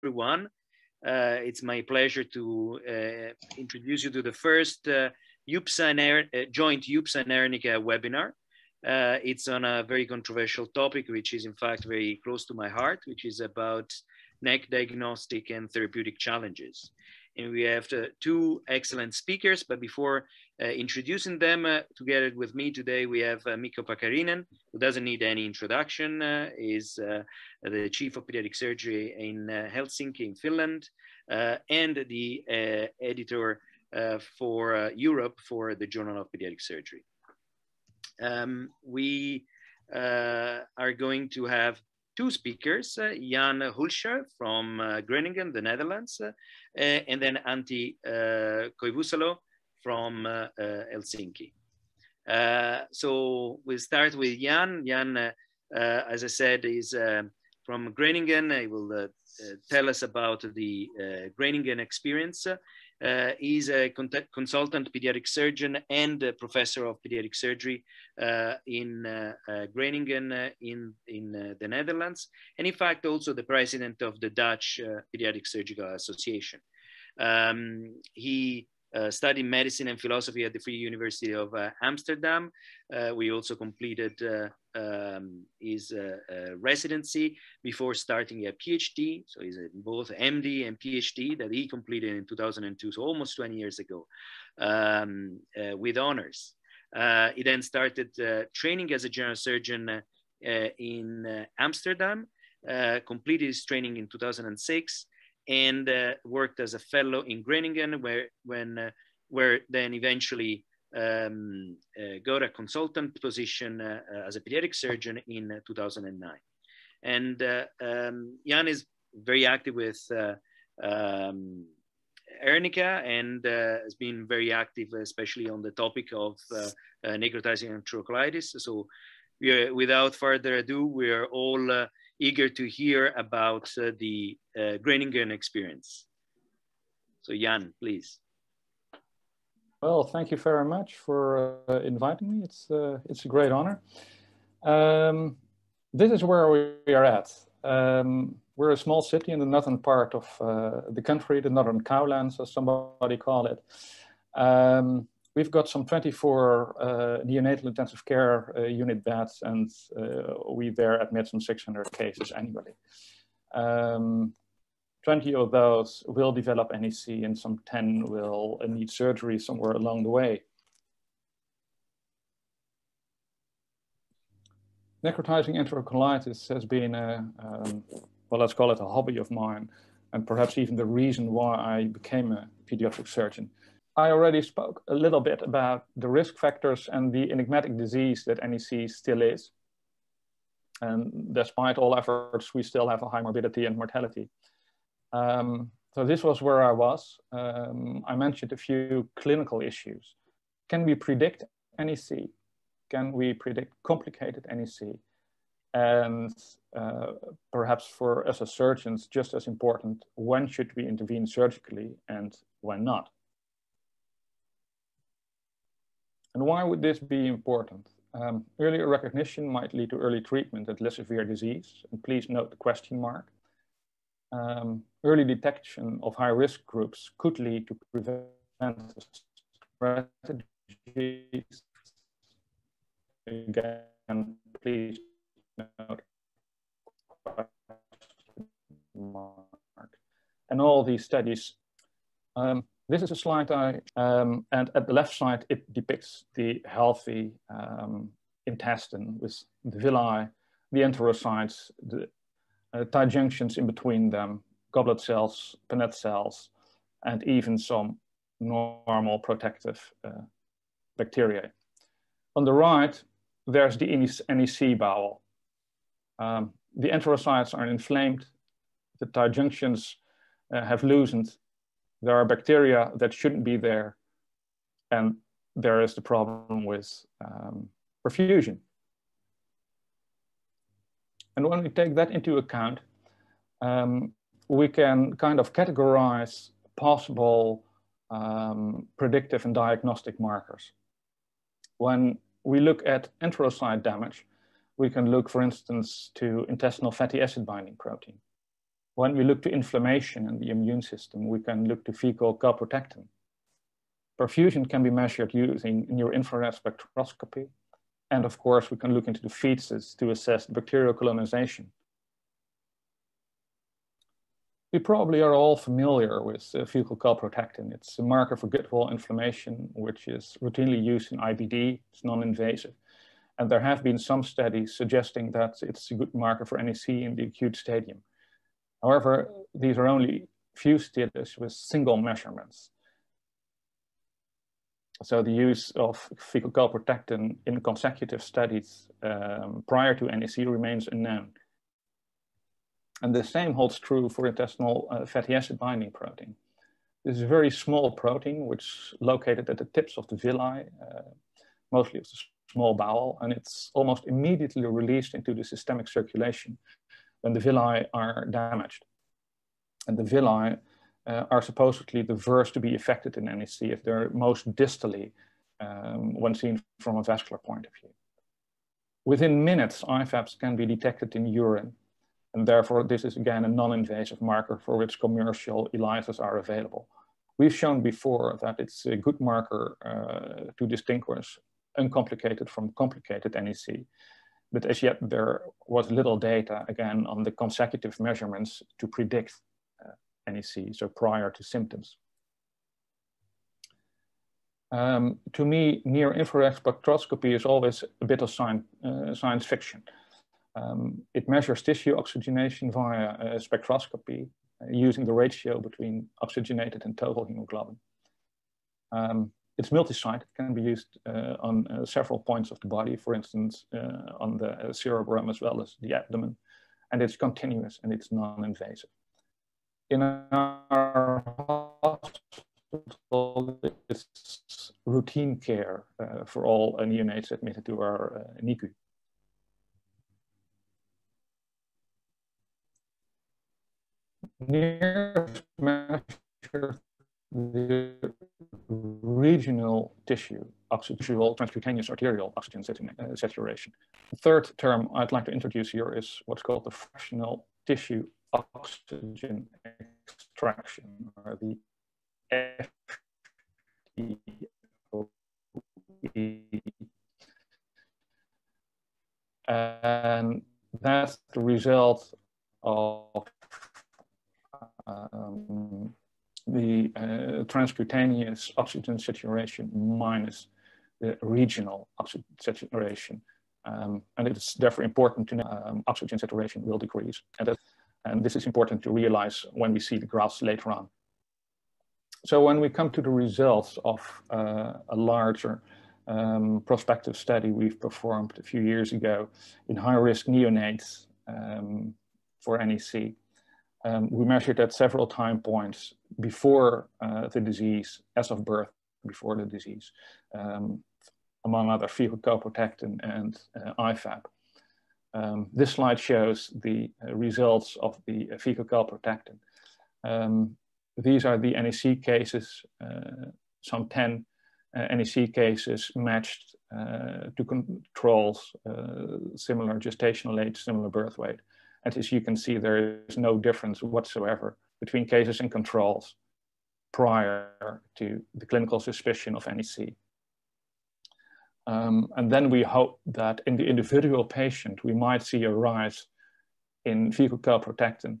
everyone. Uh, it's my pleasure to uh, introduce you to the first uh, EUPSA and uh, joint EUPSA and Ernica webinar. Uh, it's on a very controversial topic, which is in fact very close to my heart, which is about NEC diagnostic and therapeutic challenges. And we have uh, two excellent speakers, but before introducing them uh, together with me today, we have uh, Mikko Pakarinen, who doesn't need any introduction, uh, is uh, the chief of pediatric surgery in Helsinki in Finland, and the editor for Europe for the Journal of Pediatric Surgery. Um, we are going to have two speakers, uh, Jan Hulscher from uh, Groningen, the Netherlands, uh, and then Antti Koivusalo from Helsinki. so we'll start with Jan. Jan, as I said, is from Groningen. He will tell us about the Groningen experience uh, he's a consultant pediatric surgeon and professor of pediatric surgery uh, in uh, uh Groningen uh, in, in uh, the Netherlands, and in fact also the president of the Dutch Pediatric Surgical Association. Um, he uh, studied medicine and philosophy at the Free University of uh, Amsterdam. Uh, we also completed uh, um, his uh, uh, residency before starting a PhD. So he's both MD and PhD that he completed in 2002, so almost 20 years ago, um, with honors. he then started training as a general surgeon in Amsterdam, completed his training in 2006, and uh, worked as a fellow in Groningen, where when uh, where then eventually um, uh, got a consultant position uh, uh, as a pediatric surgeon in uh, 2009. And um, Jan is very active with um, Ernica and has been very active, especially on the topic of necrotizing enterocolitis. So are, without further ado, we are all eager to hear about uh, the uh, Groningen experience. So Jan, please. Well, thank you very much for uh, inviting me. It's, uh, it's a great honor. Um, this is where we are at. Um, we're a small city in the northern part of uh, the country, the Northern Cowlands, as somebody called it. Um, we've got some 24 uh, neonatal intensive care uh, unit beds and uh, we there admit some 600 cases annually. Um, 20 of those will develop NEC and some 10 will need surgery somewhere along the way. Necrotizing enterocolitis has been a, um, well, let's call it a hobby of mine and perhaps even the reason why I became a pediatric surgeon. I already spoke a little bit about the risk factors and the enigmatic disease that NEC still is. And despite all efforts, we still have a high morbidity and mortality. Um, so this was where I was. Um, I mentioned a few clinical issues. Can we predict NEC? Can we predict complicated NEC? And uh, perhaps for us as surgeons, just as important, when should we intervene surgically and when not? And why would this be important? Um, earlier recognition might lead to early treatment and less severe disease. And please note the question mark. Um, early detection of high risk groups could lead to prevent strategies. Again, please note mark. And all these studies um, this is a slide I, um, and at the left side, it depicts the healthy um, intestine with the villi, the enterocytes, the uh, tight junctions in between them, goblet cells, Paneth cells, and even some normal protective uh, bacteria. On the right, there's the NEC bowel. Um, the enterocytes are inflamed, the tight junctions uh, have loosened, there are bacteria that shouldn't be there. And there is the problem with um, perfusion. And when we take that into account, um, we can kind of categorize possible um, predictive and diagnostic markers. When we look at enterocyte damage, we can look, for instance, to intestinal fatty acid binding protein. When we look to inflammation in the immune system, we can look to fecal calprotectin. Perfusion can be measured using near-infrared spectroscopy. And of course, we can look into the feces to assess bacterial colonization. We probably are all familiar with uh, fecal calprotectin. It's a marker for gut wall inflammation, which is routinely used in IBD. It's non-invasive. And there have been some studies suggesting that it's a good marker for NEC in the acute stadium. However, these are only few studies with single measurements. So the use of fecal calprotectin in consecutive studies um, prior to NEC remains unknown. And the same holds true for intestinal uh, fatty acid binding protein. This is a very small protein which is located at the tips of the villi, uh, mostly of the small bowel, and it's almost immediately released into the systemic circulation when the villi are damaged. And the villi uh, are supposedly the first to be affected in NEC if they're most distally um, when seen from a vascular point of view. Within minutes, IFABs can be detected in urine, and therefore this is again a non-invasive marker for which commercial ELISAs are available. We've shown before that it's a good marker uh, to distinguish uncomplicated from complicated NEC. But as yet, there was little data, again, on the consecutive measurements to predict uh, NEC, so prior to symptoms. Um, to me, near-infrared spectroscopy is always a bit of science, uh, science fiction. Um, it measures tissue oxygenation via uh, spectroscopy uh, using the ratio between oxygenated and total hemoglobin. Um, it's multi-site, it can be used uh, on uh, several points of the body, for instance, uh, on the cerebrum as well as the abdomen, and it's continuous and it's non-invasive. In our hospital, it's routine care for all neonates admitted to our NICU. The regional tissue oxygen, transcutaneous arterial oxygen uh, saturation. The third term I'd like to introduce here is what's called the fractional tissue oxygen extraction, or the FTOE. And that's the result of um, the uh, transcutaneous oxygen saturation minus the regional oxygen saturation. Um, and it's therefore important to know um, oxygen saturation will decrease. And, that, and this is important to realize when we see the graphs later on. So when we come to the results of uh, a larger um, prospective study we've performed a few years ago in high-risk neonates um, for NEC, um, we measured at several time points before uh, the disease, as of birth, before the disease, um, among other fecal calprotectin and uh, IFAB. Um, this slide shows the uh, results of the uh, fecal calprotectin. Um, these are the NEC cases, uh, some 10 uh, NEC cases matched to controls, similar gestational age, similar birth weight. And as you can see, there is no difference whatsoever between cases and controls prior to the clinical suspicion of NEC. Um, and then we hope that in the individual patient, we might see a rise in fecal calprotectin.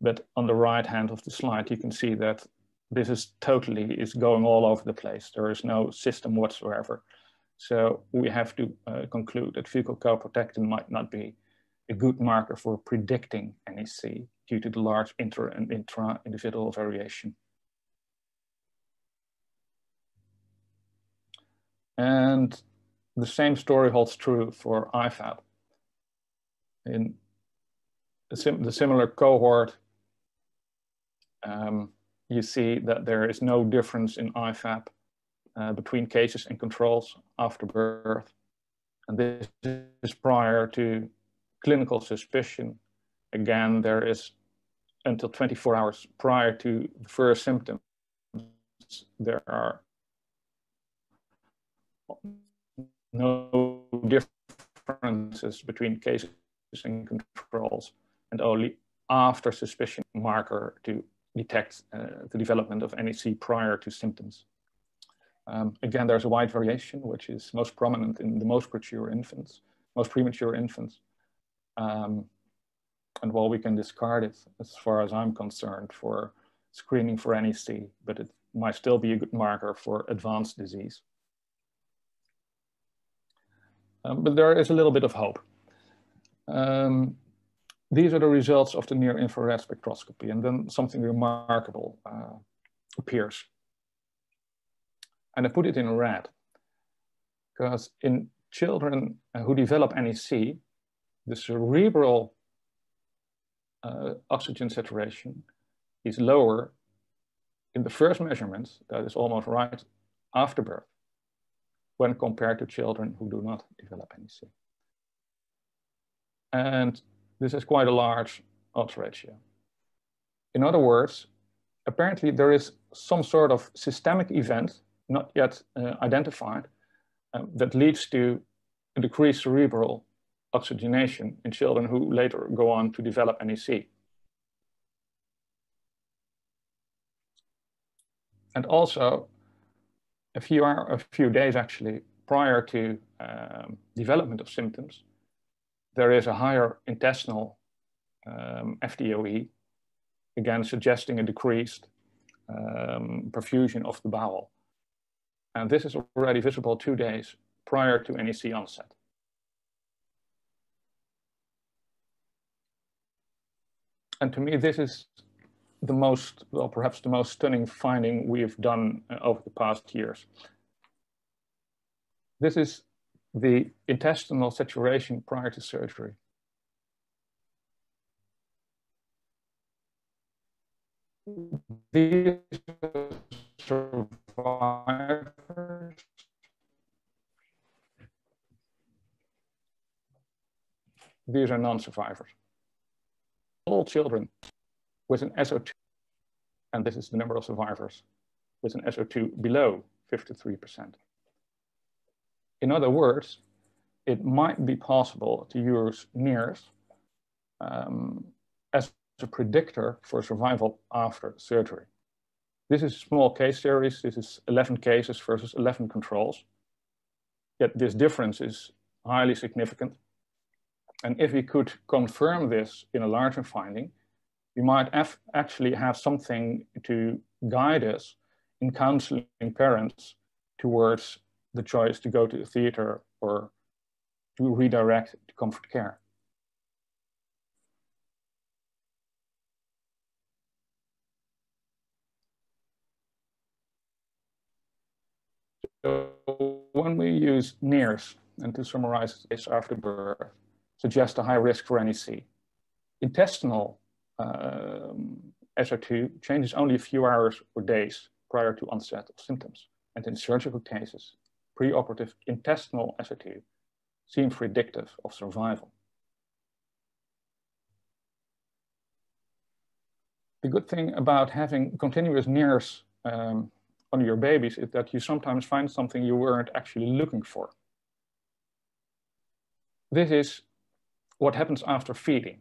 But on the right hand of the slide, you can see that this is totally is going all over the place. There is no system whatsoever. So we have to uh, conclude that fecal calprotectin might not be a good marker for predicting NEC due to the large inter and intra-individual variation. And the same story holds true for IFAB. In the, sim the similar cohort, um, you see that there is no difference in IFAB uh, between cases and controls after birth. And this is prior to clinical suspicion, again, there is until 24 hours prior to the first symptoms, there are no differences between cases and controls, and only after suspicion marker to detect uh, the development of NEC prior to symptoms. Um, again, there's a wide variation, which is most prominent in the most premature infants, most premature infants. Um, and while we can discard it, as far as I'm concerned, for screening for NEC, but it might still be a good marker for advanced disease. Um, but there is a little bit of hope. Um, these are the results of the near infrared spectroscopy, and then something remarkable uh, appears. And I put it in red, because in children who develop NEC, the cerebral uh, oxygen saturation is lower in the first measurements, that is almost right after birth, when compared to children who do not develop NEC. And this is quite a large odds ratio. In other words, apparently there is some sort of systemic event, not yet uh, identified, um, that leads to a decreased cerebral oxygenation in children who later go on to develop NEC. And also, a few, a few days actually prior to um, development of symptoms, there is a higher intestinal um, FTOE, again suggesting a decreased um, perfusion of the bowel. And this is already visible two days prior to NEC onset. And to me, this is the most, well, perhaps the most stunning finding we've done uh, over the past years. This is the intestinal saturation prior to surgery. These survivors these are non-survivors. All children with an SO2, and this is the number of survivors with an SO2 below 53%. In other words, it might be possible to use NIRS um, as a predictor for survival after surgery. This is a small case series. This is 11 cases versus 11 controls. Yet this difference is highly significant. And if we could confirm this in a larger finding, we might actually have something to guide us in counseling parents towards the choice to go to the theater or to redirect to comfort care. So when we use NIRS, and to summarize this after birth, suggest a high risk for NEC. Intestinal um, SO2 changes only a few hours or days prior to onset of symptoms. And in surgical cases, preoperative intestinal SO2 seem predictive of survival. The good thing about having continuous NIRS um, on your babies is that you sometimes find something you weren't actually looking for. This is what happens after feeding.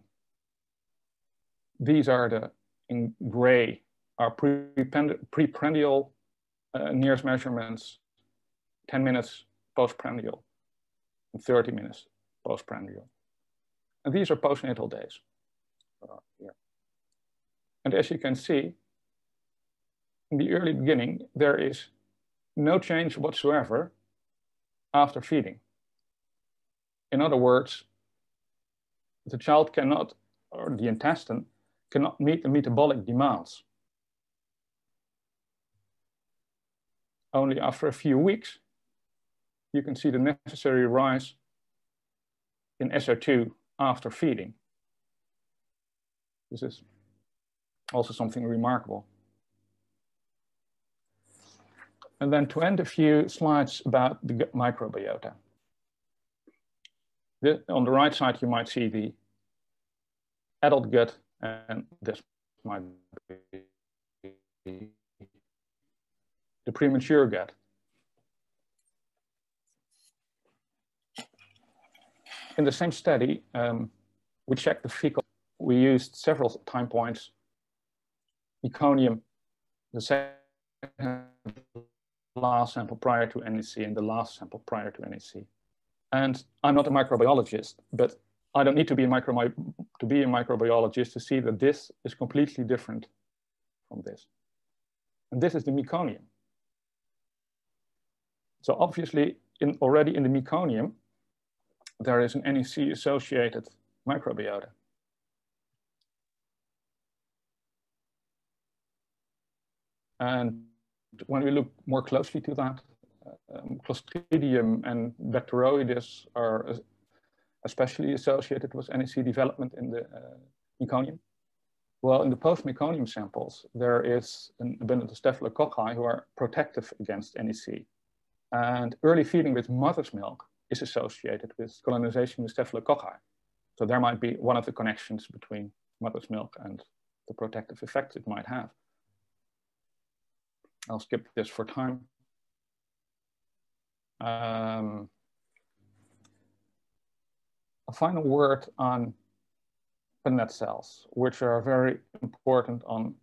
These are the, in gray, are preprandial uh, NIRS measurements 10 minutes postprandial and 30 minutes postprandial. And these are postnatal days. Uh, And as you can see, in the early beginning, there is no change whatsoever after feeding. In other words, the child cannot, or the intestine, cannot meet the metabolic demands. Only after a few weeks, you can see the necessary rise in SO2 after feeding. This is also something remarkable. And then to end a few slides about the gut microbiota. The, on the right side, you might see the adult gut, and this might be the premature gut. in the same study, um, we checked the fecal we used several time points, meconium, the second last sample prior to NEC and the last sample prior to NEC. And I'm not a microbiologist, but I don't need to be a, micro to be a microbiologist to see that this is completely different from this. And this is the meconium. So obviously, in, already in the meconium, there is an NEC-associated microbiota. And when we look more closely to that, um, Clostridium and Bacteroides are especially associated with NEC development in the uh, meconium. Well, in the post-meconium samples, there is an abundance of staphylococci who are protective against NEC. And early feeding with mother's milk is associated with colonization with staphylococci. So there might be one of the connections between mother's milk and the protective effects it might have. I'll skip this for time. Um, a final word on Paneth cells, which are very important on,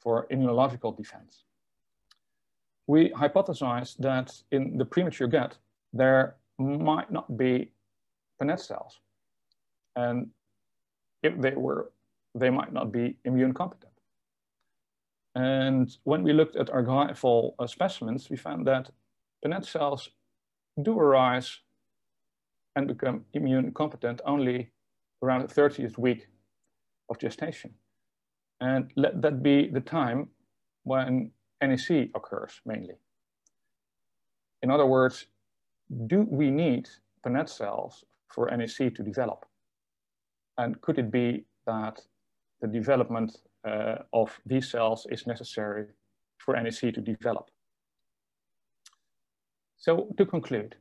for immunological defense. We hypothesized that in the premature gut, there might not be Paneth cells. And if they were, they might not be immune competent. And when we looked at archival uh, specimens, we found that Paneth cells do arise and become immune competent only around the 30th week of gestation. And let that be the time when NEC occurs mainly. In other words, do we need Paneth cells for NEC to develop? And could it be that the development uh, of these cells is necessary for NEC to develop? So to conclude,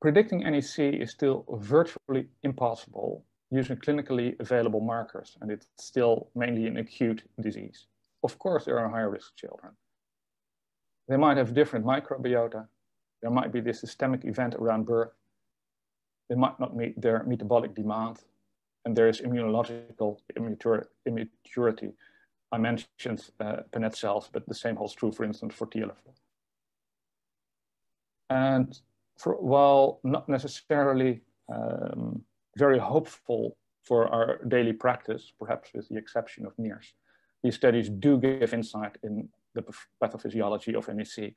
predicting NEC is still virtually impossible using clinically available markers, and it's still mainly an acute disease. Of course, there are high risk children. They might have different microbiota. There might be this systemic event around birth. They might not meet their metabolic demand. And there is immunological immaturity. I mentioned uh, cells, but the same holds true, for instance, for TLF. And for, while not necessarily um, very hopeful for our daily practice, perhaps with the exception of NIRS, these studies do give insight in the pathophysiology of NEC.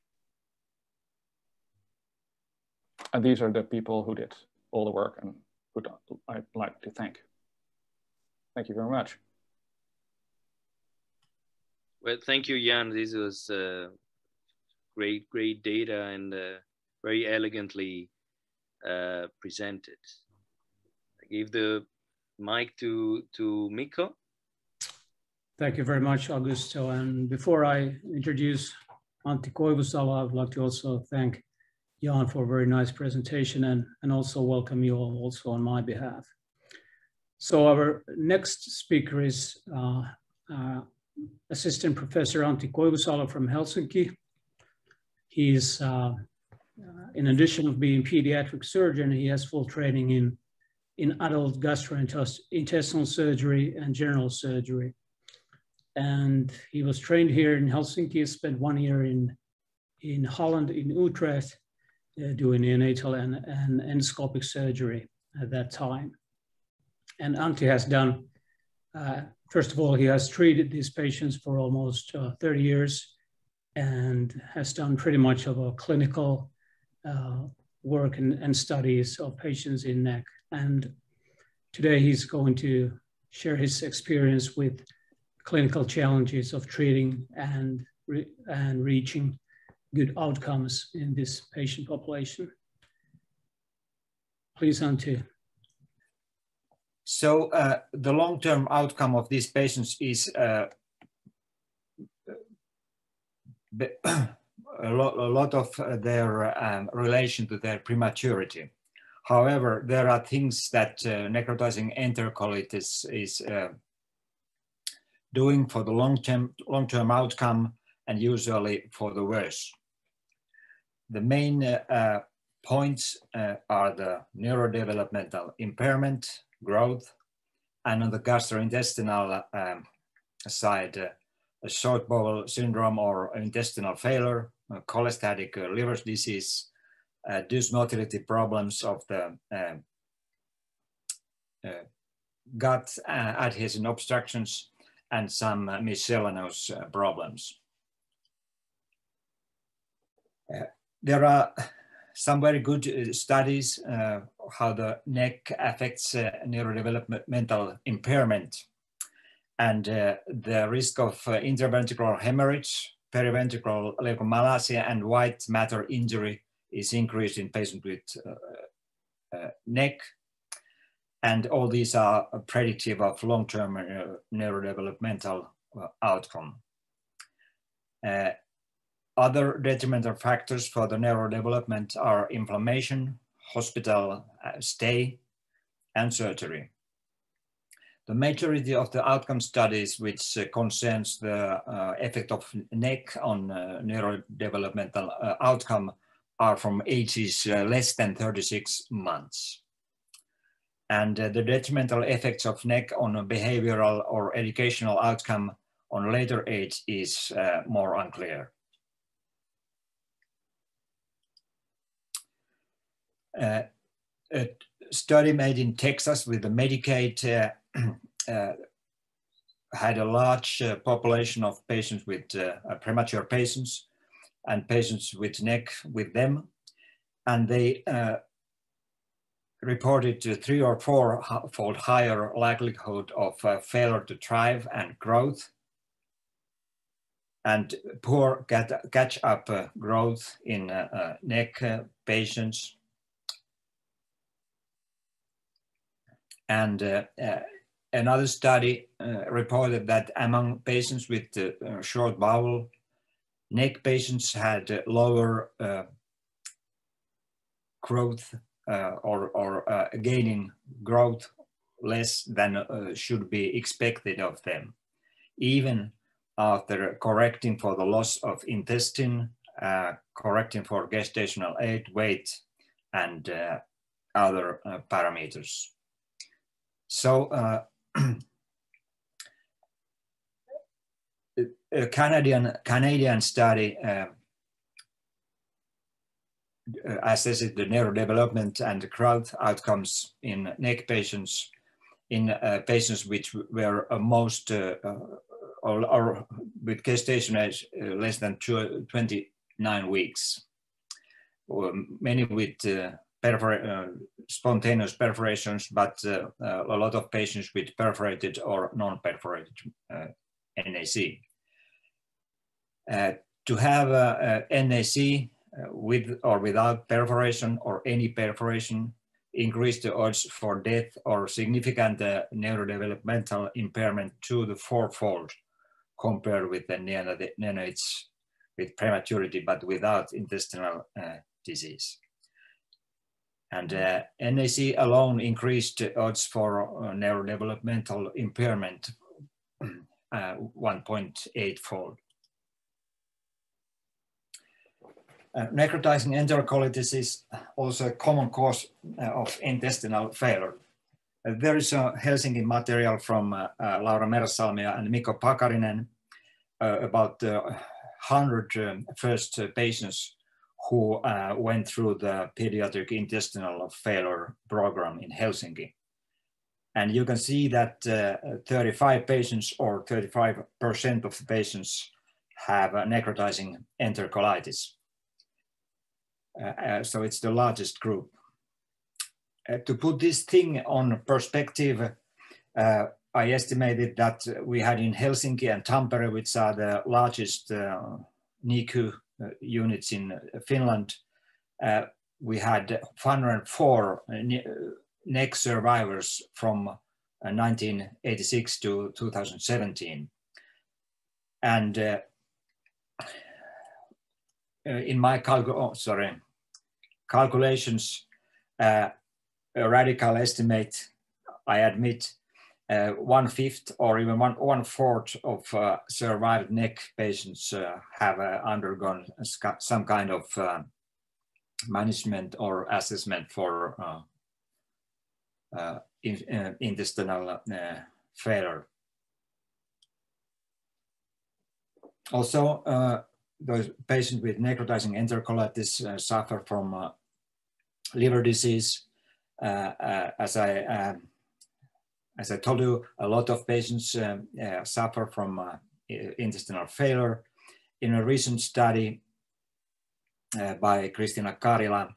And these are the people who did all the work and who I'd like to thank. Thank you very much. Well, thank you, Jan. This was uh, great, great data and uh, very elegantly uh, presented. I give the mic to, to Mikko. Thank you very much, Augusto. And before I introduce Antti Koivusalo, I would like to also thank Jan for a very nice presentation and, and also welcome you all also on my behalf. So our next speaker is uh, uh, Assistant Professor Antti Koivusalo from Helsinki. He's uh, in addition of being pediatric surgeon, he has full training in, in adult gastrointestinal surgery and general surgery. And he was trained here in Helsinki, spent one year in, in Holland, in Utrecht, uh, doing neonatal and, and endoscopic surgery at that time. And Antti has done, uh, first of all, he has treated these patients for almost uh, 30 years and has done pretty much of a clinical uh, work and, and, studies of patients in NEC. And today he's going to share his experience with clinical challenges of treating and, re and reaching good outcomes in this patient population. Please, Antti. So uh, the long-term outcome of these patients is uh, a lot, a lot of uh, their um, relation to their prematurity. However, there are things that uh, necrotizing enterocolitis is uh, doing for the long-term long-term outcome and usually for the worse. The main uh, uh points uh, are the neurodevelopmental impairment, growth, and on the gastrointestinal um, side, a short bowel syndrome or intestinal failure, cholestatic uh, liver disease, uh, dysmotility problems of the um, uh, gut uh, adhesion obstructions, and some miscellaneous problems. there are some very good studies how the NEC affects neurodevelopmental impairment and uh, the risk of uh, interventricular hemorrhage, periventricular leukomalacia, and white matter injury is increased in patients with uh, uh NEC. And all these are predictive of long-term uh, neurodevelopmental uh, outcome. other detrimental factors for the neurodevelopment are inflammation, hospital stay, and surgery. The majority of the outcome studies which uh, concerns the uh, effect of NEC on uh, neurodevelopmental uh, outcome are from ages uh, less than 36 months. And uh, the detrimental effects of NEC on a behavioral or educational outcome on later age is more unclear. a study made in Texas with the Medicaid uh, had a large uh, population of patients with uh, premature patients and patients with NEC with them. And they reported three or four fold higher likelihood of failure to thrive and growth and poor catch up uh, growth in uh, uh, NEC patients. And another study uh, reported that among patients with uh, short bowel, NEC patients had uh, lower uh, growth uh, or, or uh, gaining growth less than should be expected of them, even after correcting for the loss of intestine, correcting for gestational age, weight, and other parameters. So a Canadian Canadian study uh, assessed the neurodevelopment and the growth outcomes in NEC patients in uh, patients which were uh, most uh, uh, or, or, with gestation age uh, less than two, 29 weeks. or many with uh, spontaneous perforations, but uh, uh, a lot of patients with perforated or non-perforated NAC. to have a, a NAC with or without perforation or any perforation increase the odds for death or significant uh, neurodevelopmental impairment to the fourfold compared with the neonates with prematurity but without intestinal uh, disease. And uh, NAC alone increased odds for uh, neurodevelopmental impairment uh, 1.8 fold. Uh, necrotizing enterocolitis is also a common cause uh, of intestinal failure. Uh, there is a Helsinki material from Laura Merras-Salmio and Mikko Pakarinen about 100 um, first patients who uh, went through the pediatric intestinal failure program in Helsinki. And you can see that uh, 35 patients or 35% of the patients have necrotizing enterocolitis. Uh, uh, so it's the largest group. Uh, to put this thing on perspective, uh, I estimated that we had in Helsinki and Tampere, which are the largest NICU Uh, units in uh, Finland, uh, we had 104 uh, uh, NEC survivors from 1986 to 2017. And in my oh, sorry, calculations, a radical estimate, I admit, uh, one fifth or even one, one fourth of uh, survived NEC patients uh, have uh, undergone some kind of uh, management or assessment for uh, in, intestinal failure. Also, those patients with necrotizing enterocolitis suffer from liver disease. As I as I told you, a lot of patients um, suffer from intestinal failure. In a recent study by Christina Karila,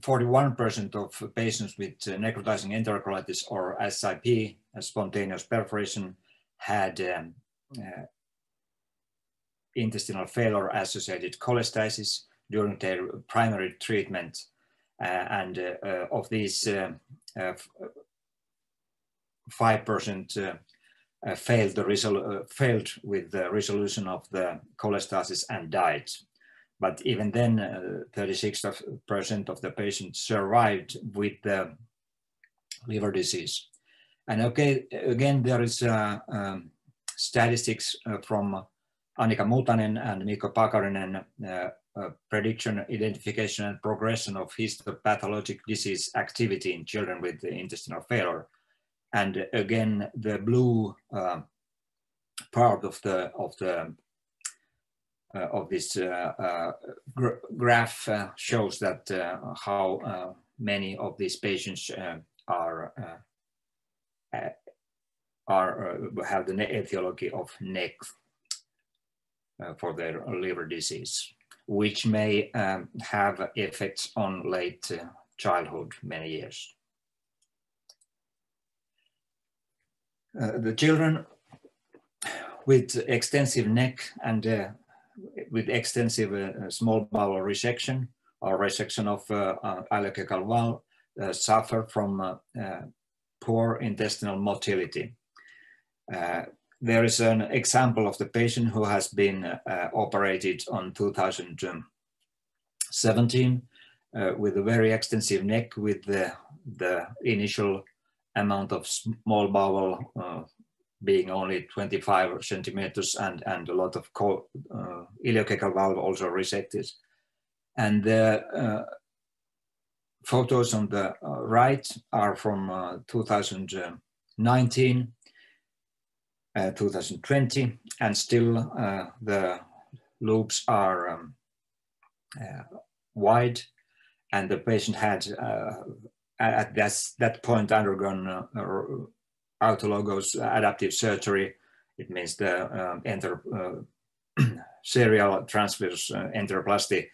41% of patients with necrotizing enterocolitis or SIP, spontaneous perforation, had um, uh, intestinal failure associated cholestasis during their primary treatment. Uh, and uh, uh, of these, 5% failed, the failed with the resolution of the cholestasis and died. But even then, 36% of the patients survived with the liver disease. And okay, again, there is uh, um, statistics uh, from Annika Mutanen and Mikko Pakarinen uh, uh, prediction, identification and progression of histopathologic disease activity in children with intestinal failure. And again, the blue uh, part of the of the uh, of this uh, uh, gr graph shows that how many of these patients are are have the etiology of NEC uh, for their liver disease, which may um, have effects on late uh, childhood, many years. Uh, the children with extensive NEC and uh, with extensive uh, small bowel resection or resection of uh, ileocecal valve suffer from poor intestinal motility. Uh, there is an example of the patient who has been uh, operated on 2017 uh, with a very extensive NEC with the, the initial amount of small bowel uh, being only 25 centimeters and, and a lot of uh, ileocecal valve also resected. And the uh, photos on the uh, right are from 2019 uh, 2020, and still uh, the loops are um, uh, wide, and the patient had at this, that point undergone autologous adaptive surgery. It means the enter, serial transverse enteroplasty,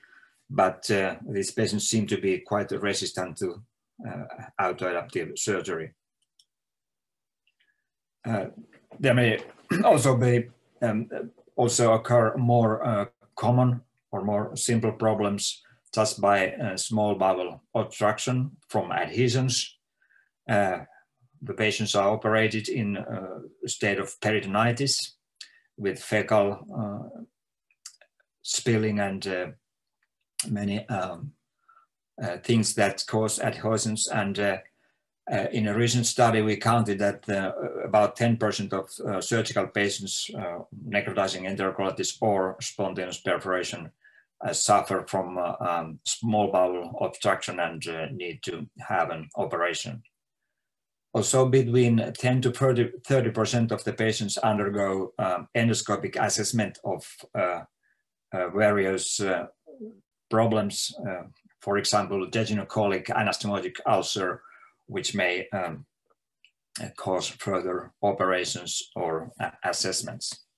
but these patients seem to be quite resistant to uh, autoadaptive surgery. There may also be um, also occur more uh, common or more simple problems just by uh, small bowel obstruction from adhesions. Uh, the patients are operated in uh, a state of peritonitis with fecal uh, spilling and many um, things that cause adhesions and uh, in a recent study, we counted that uh, about 10% of uh, surgical patients uh, necrotizing enterocolitis or spontaneous perforation uh, suffer from uh, um, small bowel obstruction and need to have an operation. Also, between 10 to 30% of the patients undergo um, endoscopic assessment of various problems, for example, jejunocolic anastomotic ulcer, which may um, cause further operations or assessments.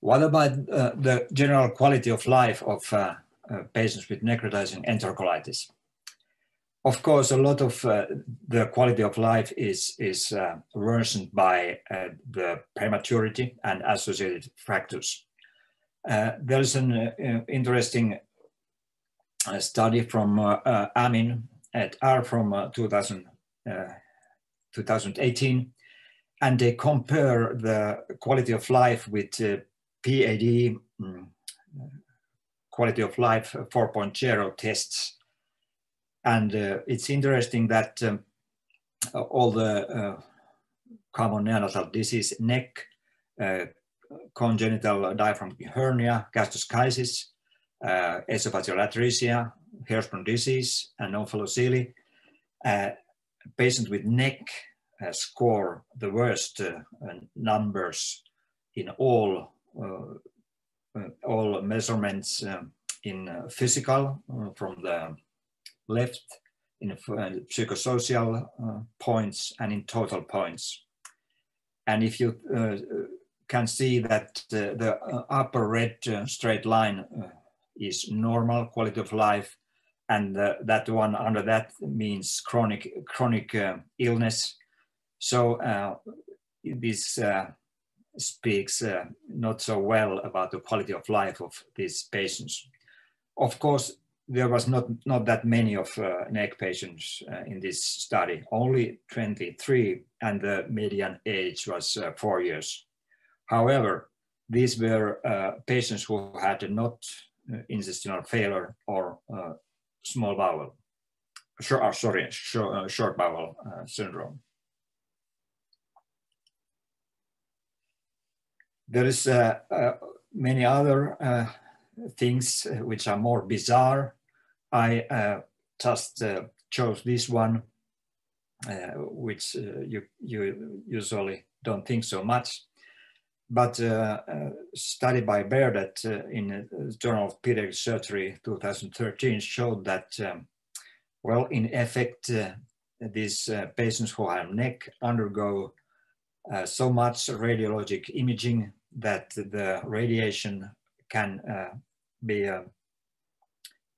What about uh, the general quality of life of uh, uh, patients with necrotizing enterocolitis? Of course, a lot of uh, the quality of life is, is uh, worsened by uh, the prematurity and associated factors. there's an interesting a study from uh, uh, Amin et al. from uh, 2000, 2018, and they compare the quality of life with PAD um, quality of life 4.0 tests. And uh, it's interesting that um, all the uh, common neonatal disease, NEC, uh, congenital diaphragm hernia, gastroschisis, uh, esophageal atresia, Hirschsprung disease and omphalocele. Uh, patients with NEC uh, score the worst uh, numbers in all uh, all measurements um, in physical from the left, in psychosocial points, and in total points. And if you can see that uh, the upper red uh, straight line uh, is normal quality of life and that one under that means chronic chronic illness so this speaks uh, not so well about the quality of life of these patients. Of course, there was not, not that many of uh, NEC patients uh, in this study, only 23, and the median age was uh, four years. However, these were uh, patients who had not uh, Uh, intestinal failure or uh, small bowel, short, uh, sorry, short, short bowel syndrome. There is uh, uh, many other uh, things which are more bizarre. I just chose this one, which you, you usually don't think so much but uh, uh, study by Berdett uh, in Journal of Pediatric Surgery 2013 showed that, um, well, in effect, these patients who have NEC undergo so much radiologic imaging that the radiation can uh, be a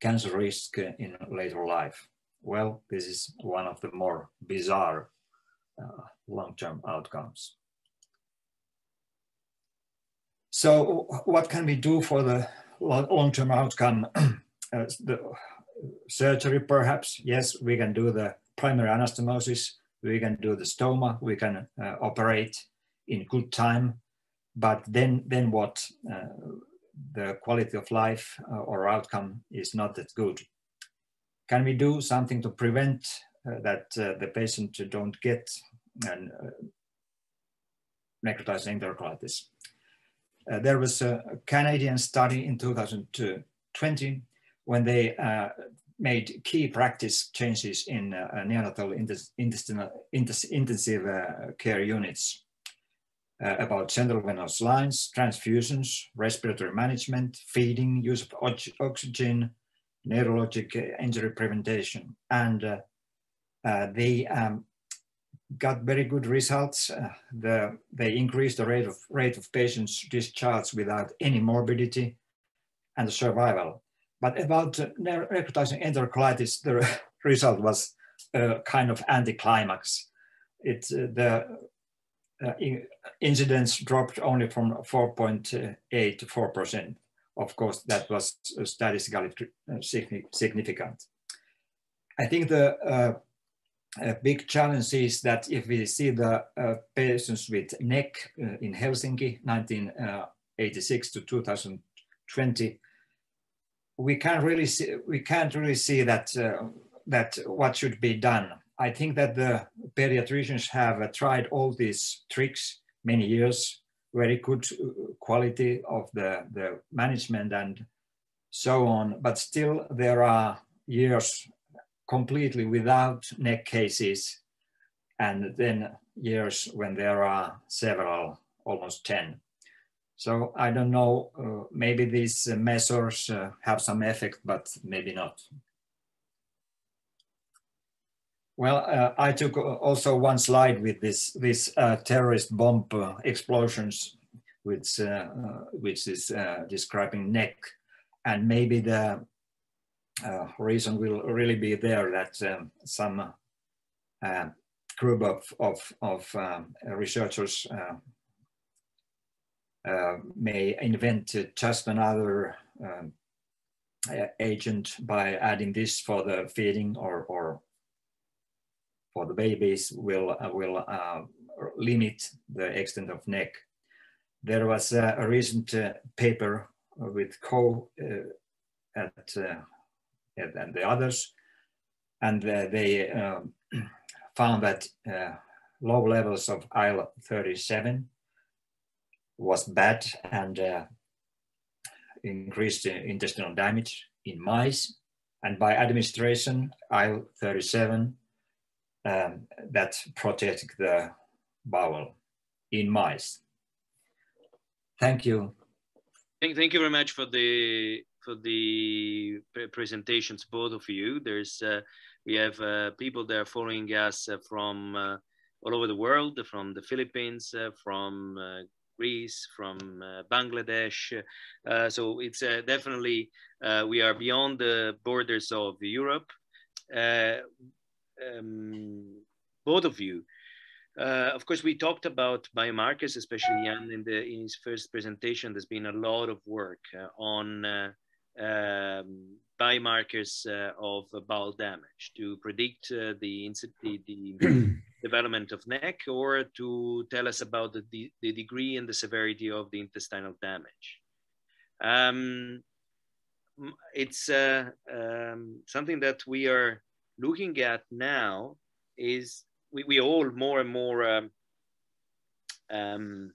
cancer risk in later life. Well, this is one of the more bizarre uh, long-term outcomes. So what can we do for the long-term outcome? uh, the surgery, perhaps, yes, we can do the primary anastomosis, we can do the stoma, we can uh, operate in good time, but then then what? Uh, the quality of life uh, or outcome is not that good. Can we do something to prevent uh, that the patient don't get an necrotizing enterocolitis uh, there was a Canadian study in 2020 when they uh, made key practice changes in uh, neonatal intestinal, intensive care units uh, about central venous lines, transfusions, respiratory management, feeding, use of oxygen, neurologic injury prevention. And uh, uh, they um, got very good results. Uh, the, they increased the rate of, rate of patients discharged without any morbidity and survival. But about uh, necrotizing enterocolitis, the result was a kind of anticlimax. It, uh, the uh, in, incidence dropped only from 4.8 to 4%. Of course, that was statistically uh, significant. I think the uh, big challenge is that if we see the uh, patients with NEC uh, in Helsinki, 1986 to 2020, we can't really see, we can't really see that, uh, that what should be done. I think that the pediatricians have uh, tried all these tricks many years, very good uh, quality of the, the management and so on, but still there are years completely without NEC cases and then years when there are several, almost 10. So I don't know, uh, maybe these measures uh, have some effect, but maybe not. Well, uh, I took also one slide with this this uh, terrorist bomb uh, explosions, which uh, uh, which is uh, describing NEC, and maybe the reason will really be there that um, some group of of, of um, researchers may invent just another um, agent by adding this for the feeding or or for the babies will, uh, will uh, limit the extent of NEC. There was a recent uh, paper with Ko at, at, and the others, and they um, found that low levels of IL-37 was bad and uh, increased intestinal damage in mice. and by administration, IL-37 um, that protect the bowel in mice. Thank you. Thank, thank you very much for the for the presentations, both of you. There's uh, we have uh, people that are following us uh, from uh, all over the world, from the Philippines, uh, from uh, Greece, from Bangladesh. so it's definitely we are beyond the borders of Europe. Um, both of you uh, of course, we talked about biomarkers, especially Jan in, the, in his first presentation. There's been a lot of work uh, on uh, um, biomarkers uh, of bowel damage to predict uh, the, the, the development of NEC or to tell us about the, the degree and the severity of the intestinal damage. Um, it's uh, um, something that we are looking at now is we, we all more and more um, um,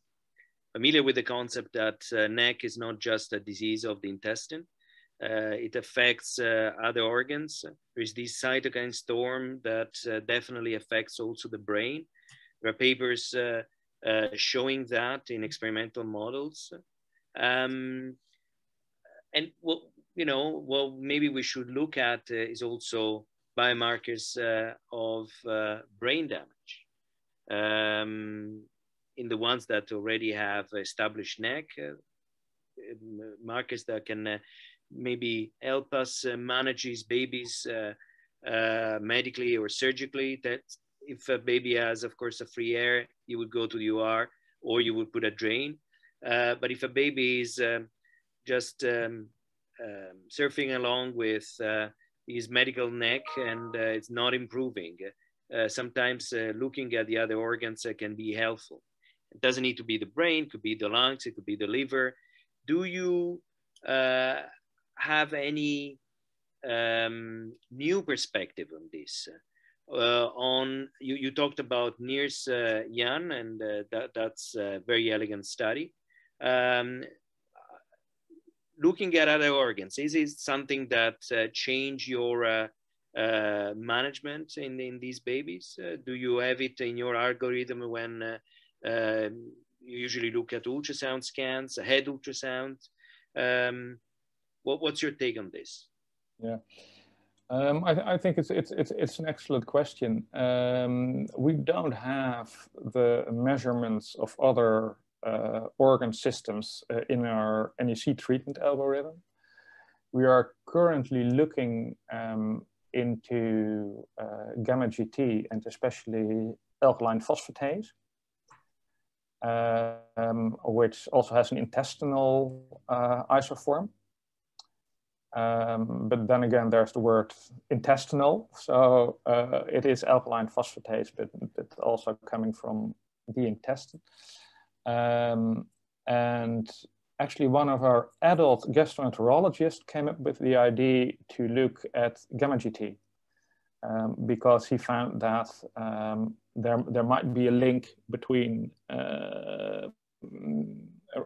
familiar with the concept that uh, NEC is not just a disease of the intestine. Uh, it affects uh, other organs. There's this cytokine storm that uh, definitely affects also the brain. There are papers showing that in experimental models. Um, and what, you know, what maybe we should look at is also biomarkers uh, of uh, brain damage. Um, in the ones that already have established NEC, uh, markers that can maybe help us manage these babies medically or surgically. That if a baby has, of course, a free air, you would go to the UR or you would put a drain. Uh, but if a baby is um, just um, um, surfing along with uh, his medical NEC and uh, it's not improving. Uh, sometimes uh, looking at the other organs can be helpful. It doesn't need to be the brain, it could be the lungs, it could be the liver. Do you have any um, new perspective on this? Uh, on you, you talked about NIRS uh, Jan, and uh, that, that's a very elegant study. Um, looking at other organs, is it something that uh, change your uh, uh, management in, in these babies? Do you have it in your algorithm when um, you usually look at ultrasound scans, head ultrasound? Um, what, what's your take on this? Yeah. Um, I, I, think it's, it's, it's, it's an excellent question. Um, we don't have the measurements of other uh, organ systems uh, in our NEC treatment algorithm. We are currently looking um, into uh, gamma GT and especially alkaline phosphatase, um, which also has an intestinal uh, isoform. Um, but then again, there's the word intestinal. So uh, it is alkaline phosphatase, but, but also coming from the intestine. Um, and actually one of our adult gastroenterologists came up with the idea to look at gamma GT um, because he found that um, there, there might be a link between uh,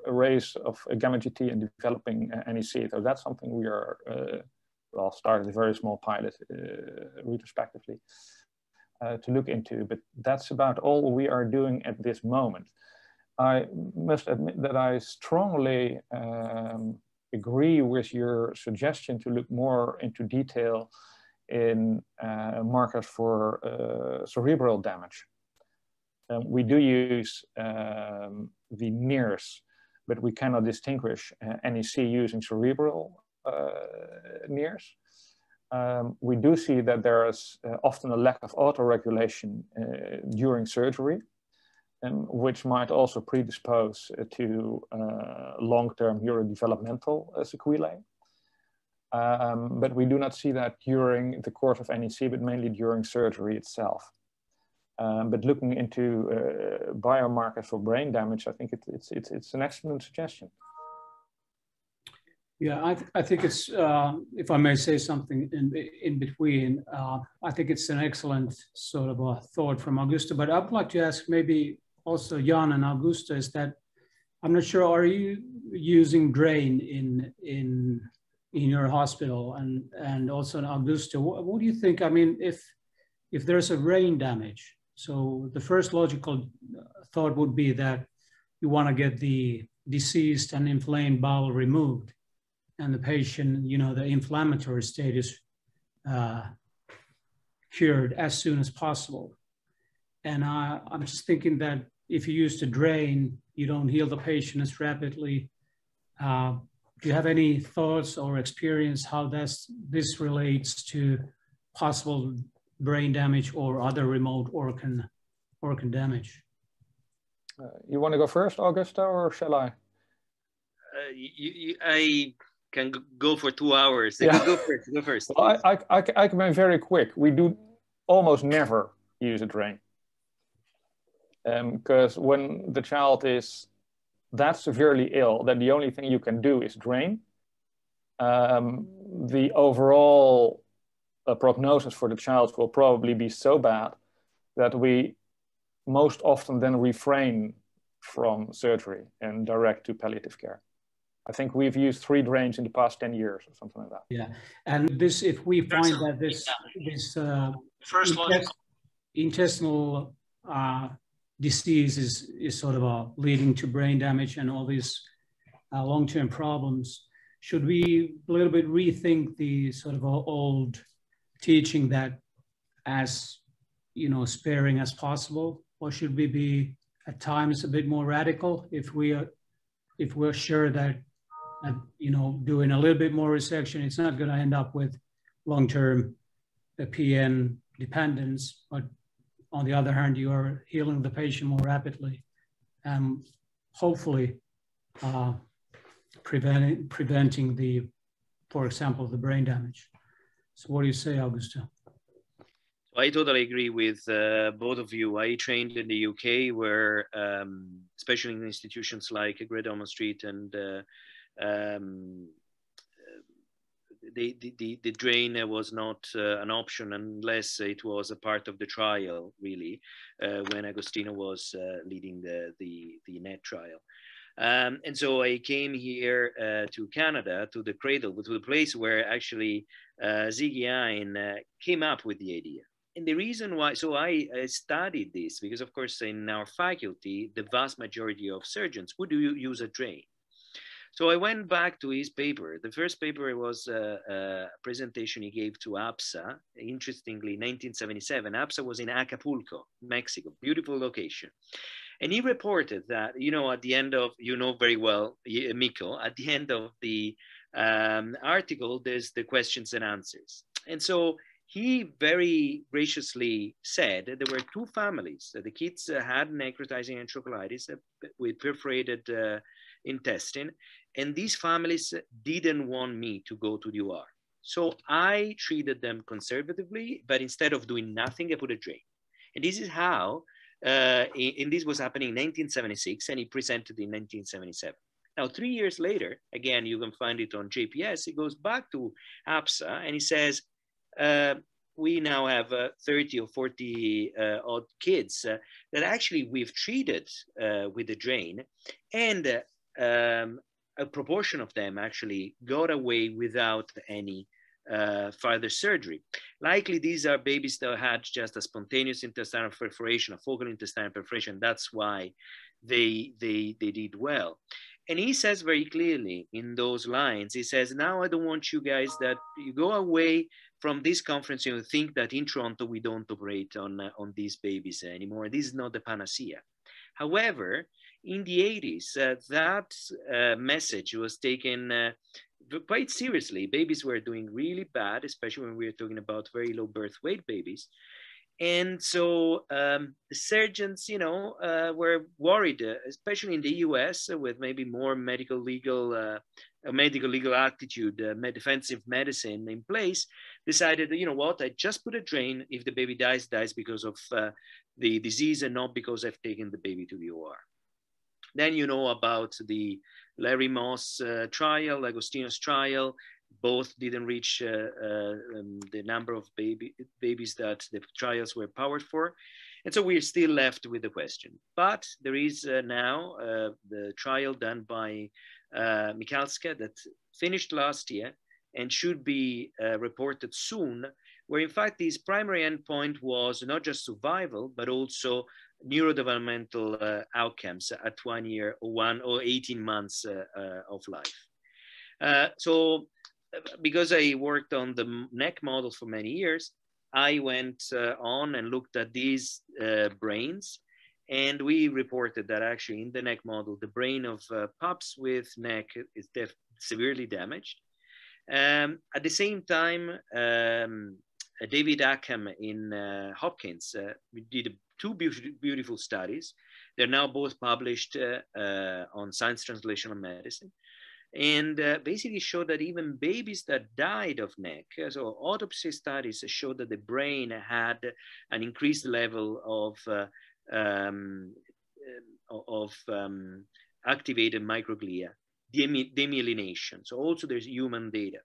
arrays of gamma GT and developing NEC. So that's something we are, uh, well, started a very small pilot uh, retrospectively uh, to look into, but that's about all we are doing at this moment. I must admit that I strongly um, agree with your suggestion to look more into detail in uh, markers for uh, cerebral damage. Um, we do use um, the NIRS, but we cannot distinguish uh, NEC using cerebral uh, NIRS. Um, we do see that there is uh, often a lack of autoregulation during surgery um, which might also predispose to long-term neurodevelopmental sequelae. Um, but we do not see that during the course of NEC, but mainly during surgery itself. Um, but looking into uh, biomarkers for brain damage, I think it, it's, it's, it's an excellent suggestion. Yeah, I, th I think it's, uh, if I may say something in, in between, uh, I think it's an excellent sort of a thought from Augusto, but I'd like to ask maybe also Jan and Augusto is that I'm not sure, are you using drain in, in in your hospital and, and also in Augusto? what, what do you think? I mean, if, if there's a brain damage, so the first logical thought would be that you want to get the diseased and inflamed bowel removed and the patient, you know, the inflammatory state is uh, cured as soon as possible. And I, I'm just thinking that if you use the drain, you don't heal the patient as rapidly. Uh, do you have any thoughts or experience how that's, this relates to possible brain damage or other remote organ, organ damage? Uh, you want to go first, Augusto, or shall I? Uh, you, you, I can go for two hours. Yeah. Go first. Go first. Well, I, I, I, can be very quick. We do almost never use a drain. Because um, when the child is that severely ill that the only thing you can do is drain, um, the overall uh, prognosis for the child will probably be so bad that we most often then refrain from surgery and direct to palliative care. I think we've used three drains in the past 10 years or something like that. Yeah. And this, if we find that this, this uh, First intest intestinal uh, disease is, is sort of uh, leading to brain damage and all these uh, long-term problems, should we a little bit rethink the sort of uh, old teaching that as, you know, sparing as possible? Or should we be at times a bit more radical if we are, if we're sure that you know, doing a little bit more resection, it's not going to end up with long-term PN dependence, but on the other hand, you are healing the patient more rapidly and hopefully uh, preventing, preventing the, for example, the brain damage. So what do you say, Augusto? I totally agree with uh, both of you. I trained in the UK where, um, especially in institutions like Great Ormond Street and uh, um, the, the, the, drain was not uh, an option unless it was a part of the trial, really, uh, when Agostino was uh, leading the, the, the NET trial. Um, and so I came here uh, to Canada, to the cradle, to the place where actually uh, Ziggy uh, came up with the idea. And the reason why, so I, studied this because, of course, in our faculty, the vast majority of surgeons would use a drain. So I went back to his paper. The first paper was a, a presentation he gave to APSA. Interestingly, 1977, APSA was in Acapulco, Mexico, beautiful location. And he reported that, you know, at the end of, you know very well, Mikko, at the end of the um, article, there's the questions and answers. And so he very graciously said that there were two families. That the kids uh, had necrotizing enterocolitis uh, with perforated uh, intestine, and these families didn't want me to go to the OR. So I treated them conservatively, but instead of doing nothing, I put a drain. And this is how, uh, and this was happening in 1976, and he presented in 1977. Now, three years later, again, you can find it on JPS, he goes back to APSA and he says, uh, we now have uh, 30 or 40 uh, odd kids uh, that actually we've treated uh, with the drain. And uh, um, a proportion of them actually got away without any uh, further surgery. Likely these are babies that had just a spontaneous intestinal perforation, a focal intestinal perforation. That's why they, they, they did well. And he says very clearly in those lines, he says, now I don't want you guys that you go away from this conference and you think that in Toronto we don't operate on, uh, on these babies anymore. This is not the panacea. However, in the 80s, uh, that uh, message was taken uh, quite seriously. Babies were doing really bad, especially when we were talking about very low birth weight babies. And so um, the surgeons, you know, uh, were worried, uh, especially in the US, uh, with maybe more medical legal, a medical legal attitude, defensive medicine in place, decided, you know what, I just put a drain. If the baby dies, dies because of the disease and not because I've taken the baby to the OR. Then you know about the Larry Moss uh, trial, Agostino's trial. Both didn't reach uh, uh, um, the number of baby, babies that the trials were powered for. And so we're still left with the question. But there is uh, now uh, the trial done by uh, Michalska that finished last year and should be uh, reported soon, where in fact this primary endpoint was not just survival, but also neurodevelopmental uh, outcomes at one year or one or 18 months uh, uh, of life. Uh, so because I worked on the NEC model for many years, I went on and looked at these brains and we reported that actually in the NEC model, the brain of pups with NEC is severely damaged. Um, at the same time, um, David Hackam in uh, Hopkins uh, did two beautiful, beautiful studies. They're now both published uh, uh, on Science Translational Medicine. And uh, basically showed that even babies that died of NEC, so autopsy studies showed that the brain had an increased level of um, of um, activated microglia, demyelination. So also there's human data.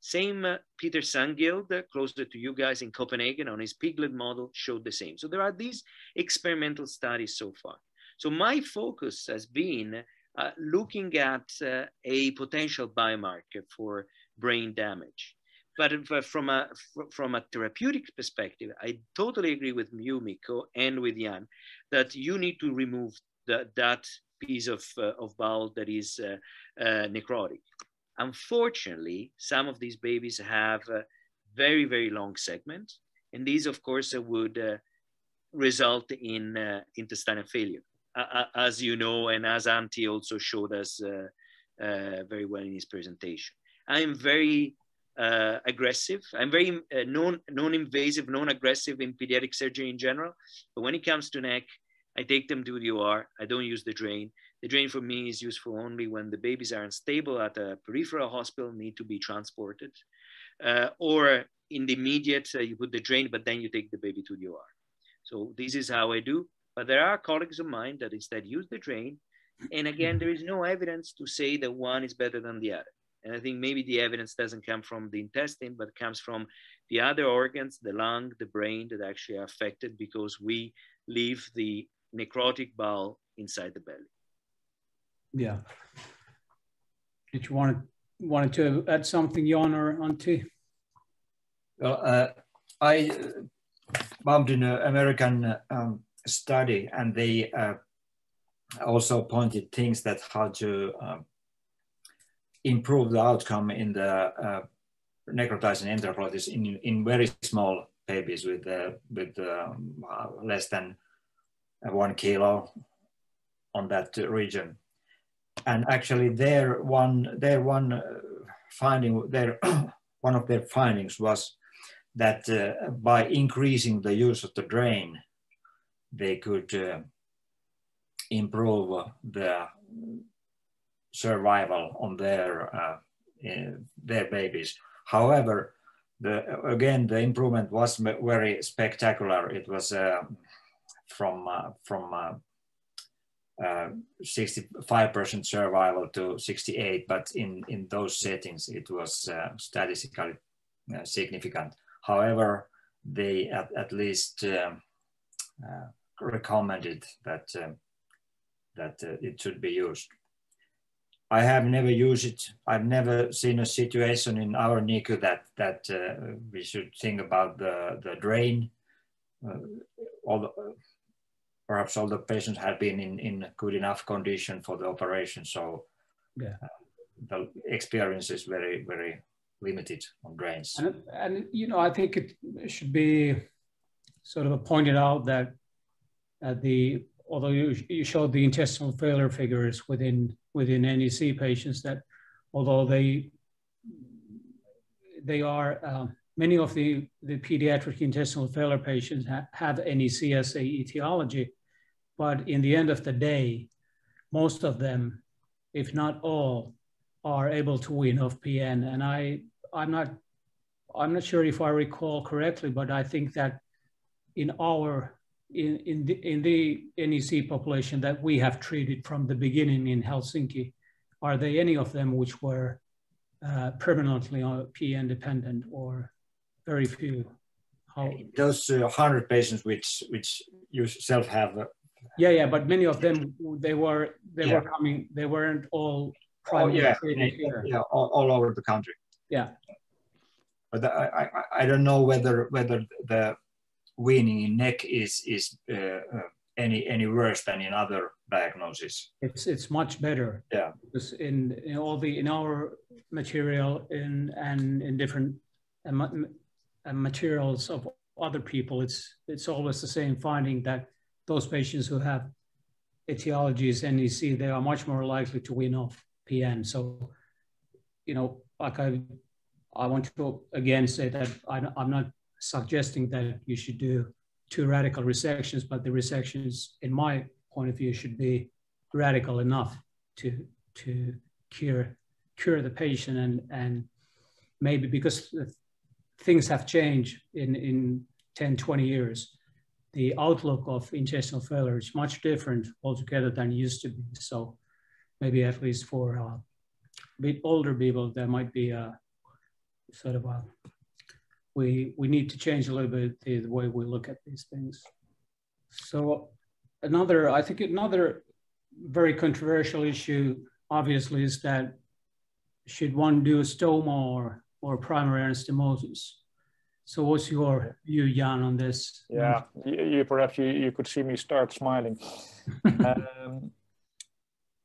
Same uh, Peter Sangild, uh, closer to you guys in Copenhagen on his piglet model showed the same. So there are these experimental studies so far. So my focus has been uh, looking at uh, a potential biomarker for brain damage. But from a, from a therapeutic perspective, I totally agree with you, Mikko, and with Jan, that you need to remove the, that piece of, uh, of bowel that is uh, uh, necrotic. Unfortunately, some of these babies have very, very long segments. And these, of course, would uh, result in uh, intestinal failure, uh, as you know, and as Antti also showed us very well in his presentation. I am very uh, aggressive. I'm very uh, non, non-invasive, non-aggressive in pediatric surgery in general. But when it comes to NEC, I take them to the OR. I don't use the drain. The drain for me is useful only when the babies are unstable at a peripheral hospital, need to be transported. Uh, or in the immediate, uh, you put the drain, but then you take the baby to the OR. So this is how I do. But there are colleagues of mine that instead use the drain. And again, there is no evidence to say that one is better than the other. And I think maybe the evidence doesn't come from the intestine, but comes from the other organs, the lung, the brain that actually are affected because we leave the necrotic bowel inside the belly. Yeah. Did you want wanted to add something, Jan or Antti? Well, uh, I bumped in an American um, study, and they uh, also pointed things that how to um, improve the outcome in the uh, necrotizing enterocolitis in, in very small babies with, uh, with um, less than one kilo on that region. And actually their one, their one uh, finding, their, one of their findings was that uh, by increasing the use of the drain, they could uh, improve the survival on their uh, their babies. However, the, again the improvement was very spectacular. It was uh, from uh, from 65% survival to 68, but in, in those settings, it was uh, statistically uh, significant. However, they at, at least uh, recommended that, that it should be used. I have never used it. I've never seen a situation in our NICU that that uh, we should think about the the drain. Uh, all the, perhaps all the patients had been in in good enough condition for the operation, so yeah. Uh, the experience is very very limited on drains. And, and you know, I think it should be sort of pointed out that at the although you, you showed the intestinal failure figures within within NEC patients that although they they are uh, many of the, the pediatric intestinal failure patients ha have NEC as a etiology, but in the end of the day, most of them, if not all, are able to win off PN. And I I'm not I'm not sure if I recall correctly, but I think that in our in, in, the, in the NEC population that we have treated from the beginning in Helsinki, are there any of them which were uh, permanently PN dependent or very few? How... Those uh, 100 patients which, which you yourself have. Yeah, yeah, but many of them, they were, they yeah. were coming, they weren't all oh, yeah, yeah, yeah all, all over the country. Yeah. but I, I, I don't know whether whether the weaning in NEC is is uh, uh, any any worse than in other diagnoses. It's it's much better. Yeah. Because in, in all the in our material in and in different uh, uh, materials of other people, it's it's always the same finding that those patients who have etiologies NEC, they are much more likely to win off PN. So, you know, like I, I want to again say that I, I'm not suggesting that you should do two radical resections, but the resections, in my point of view, should be radical enough to to cure cure the patient and and maybe because things have changed in in 10 20 years the outlook of intestinal failure is much different altogether than it used to be so maybe at least for uh, a bit older people there might be a sort of a we we need to change a little bit the, the way we look at these things. So another, I think another very controversial issue, obviously, is that should one do a stoma or, or primary anastomosis? So what's your view, Jan, on this? Yeah, you, you perhaps you, you could see me start smiling. um,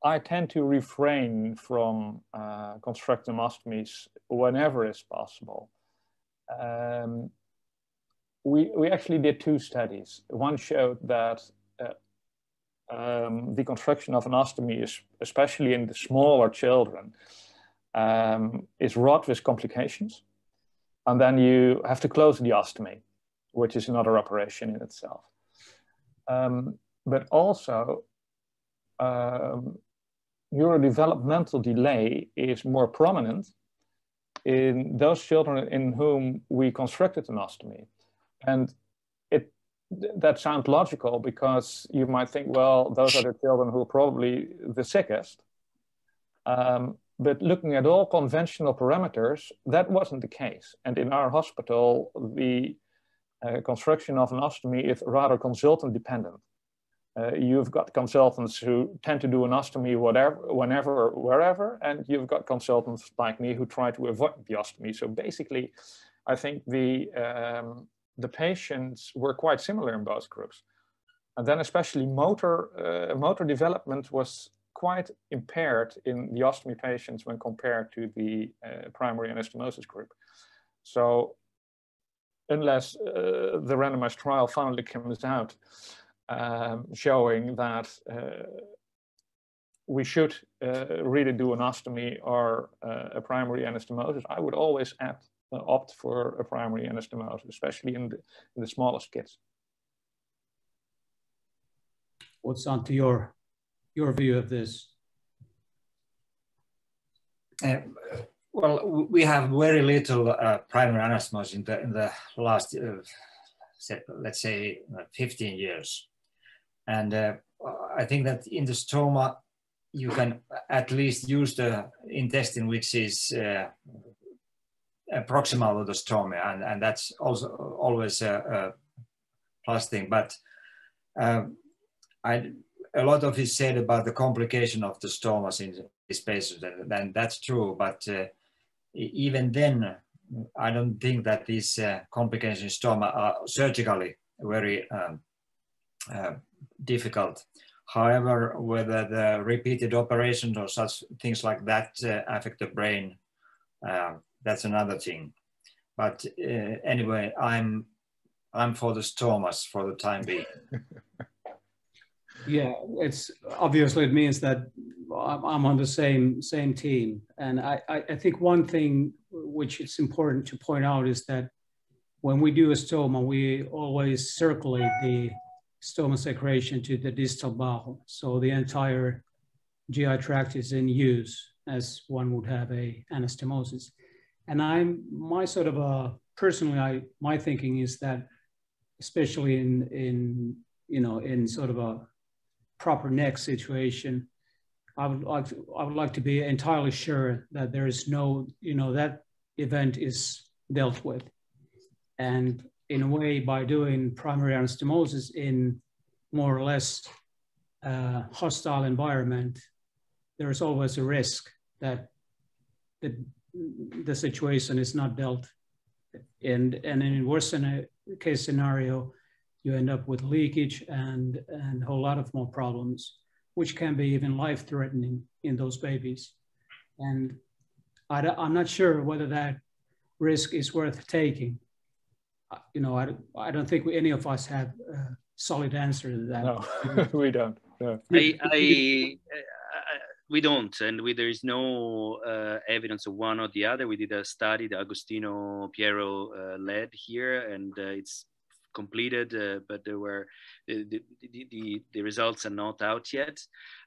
I tend to refrain from uh, constructive ostomies whenever it's possible um, we, we actually did two studies. One showed that uh, um, the construction of an ostomy, is, especially in the smaller children, um, is wrought with complications. And then you have to close the ostomy, which is another operation in itself. Um, but also, um, neurodevelopmental delay is more prominent in those children in whom we constructed an ostomy. And it that sounds logical because you might think, well, those are the children who are probably the sickest. Um, but looking at all conventional parameters, that wasn't the case. And in our hospital, the uh, construction of an ostomy is rather consultant dependent. Uh, you've got consultants who tend to do an ostomy whatever, whenever, wherever, and you've got consultants like me who try to avoid the ostomy. So basically, I think the um, the patients were quite similar in both groups, and then especially motor uh, motor development was quite impaired in the ostomy patients when compared to the uh, primary anastomosis group. So unless uh, the randomized trial finally comes out, um, showing that uh, we should uh, really do an ostomy or uh, a primary anastomosis, I would always add, uh, opt for a primary anastomosis, especially in the, in the smallest kids. What's on to your, your view of this? Uh, well, we have very little uh, primary anastomosis in the, in the last, let's say, 15 years. And uh, I think that in the stoma, you can at least use the intestine, which is uh, proximal to the stoma, and, and that's also always a, a plus thing. But uh, I, a lot of is said about the complication of the stomas in this patients, and that's true. But uh, even then, I don't think that these uh, complications in stoma are surgically very um, uh, difficult. However, whether the repeated operations or such things like that uh, affect the brain, uh, that's another thing. But uh, anyway, I'm I'm for the stomas for the time being. yeah, it's obviously it means that I'm on the same same team, and I I think one thing which it's important to point out is that when we do a stoma, we always circulate the stoma secretion to the distal bowel. So the entire GI tract is in use as one would have a anastomosis. And I'm my sort of a personally, I my thinking is that especially in in you know in sort of a proper NEC situation, I would like to, I would like to be entirely sure that there is no you know that event is dealt with, and in a way by doing primary anastomosis in more or less uh, hostile environment, there is always a risk that the, the situation is not dealt. And, and in worst case scenario, you end up with leakage and, and a whole lot of more problems, which can be even life-threatening in those babies. And I, am not sure whether that risk is worth taking. Uh, you know, I, I don't think we, any of us have a solid answer to that. No, we don't. No. I, I, we don't, and we, there is no uh, evidence of one or the other. We did a study that Agostino Pierro uh, led here, and uh, it's completed, uh, but there were the, the, the, the, results are not out yet.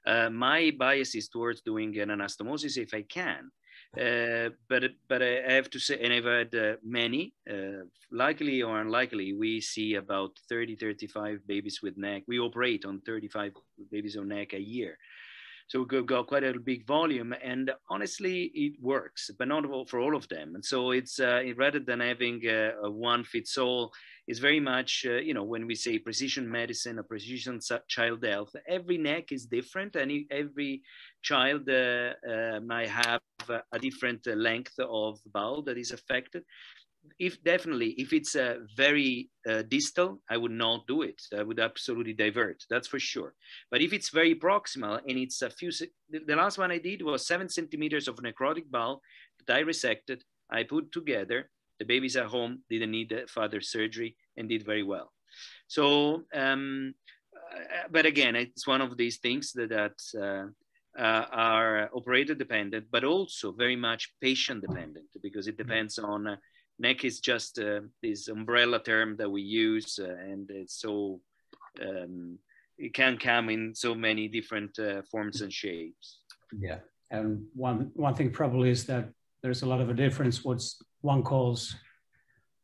Uh, my bias is towards doing an anastomosis if I can. Uh, but but I have to say, and I've had uh, many, uh, likely or unlikely, we see about 30, 35 babies with NEC. We operate on 35 babies on NEC a year. So we got quite a big volume, and honestly, it works, but not for all of them. And so it's uh, rather than having a, a one fits all, it's very much uh, you know when we say precision medicine or precision child health, every NEC is different, and every child uh, uh might have a different length of bowel that is affected if definitely if it's a uh, very uh, distal i would not do it. I would absolutely divert that's for sure. But if it's very proximal and it's a few the last one i did was seven centimeters of necrotic bowel that i resected i put together the baby's at home didn't need further surgery and did very well. So um, uh, but again it's one of these things that, that uh, uh, are operator dependent, but also very much patient dependent because it depends on uh, NEC is just uh, this umbrella term that we use uh, and it's so um, it can come in so many different uh, forms and shapes. Yeah. And one one thing probably is that there's a lot of a difference. What's one calls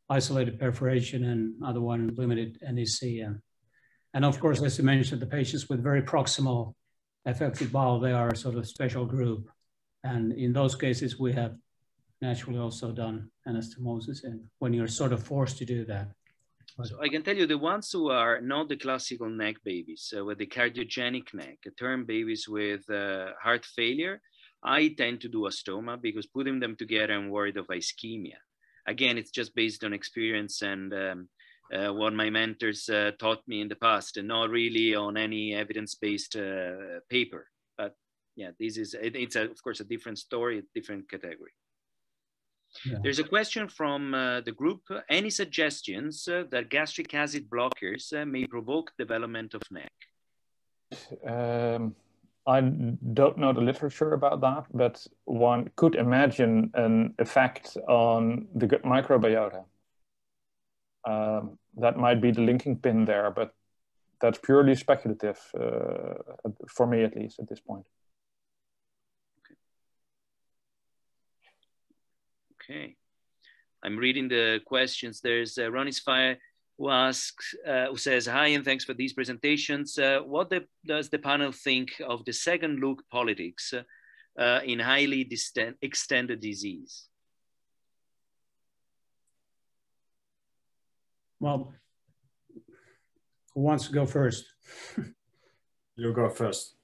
isolated perforation and other one limited nec and and of course as you mentioned the patients with very proximal affected bowel they are a sort of special group. And in those cases we have naturally also done anastomosis and when you're sort of forced to do that. So I can tell you the ones who are not the classical NEC babies, uh, with the cardiogenic NEC, term babies with uh, heart failure, I tend to do a stoma because putting them together, I'm worried of ischemia. Again, it's just based on experience and um, uh, what my mentors uh, taught me in the past, and not really on any evidence-based uh, paper. But yeah, this is it, it's a, of course a different story, a different category. Yeah. There's a question from uh, the group. Any suggestions uh, that gastric acid blockers uh, may provoke development of NEC? Um, I don't know the literature about that, but one could imagine an effect on the gut microbiota. Um, that might be the linking pin there, but that's purely speculative uh, for me, at least at this point. Okay. I'm reading the questions. There's uh, Ronnie's Fire who asks, uh, who says, hi, and thanks for these presentations. Uh, what the, does the panel think of the second look politics uh, in highly extended disease? Well, who wants to go first? you go first.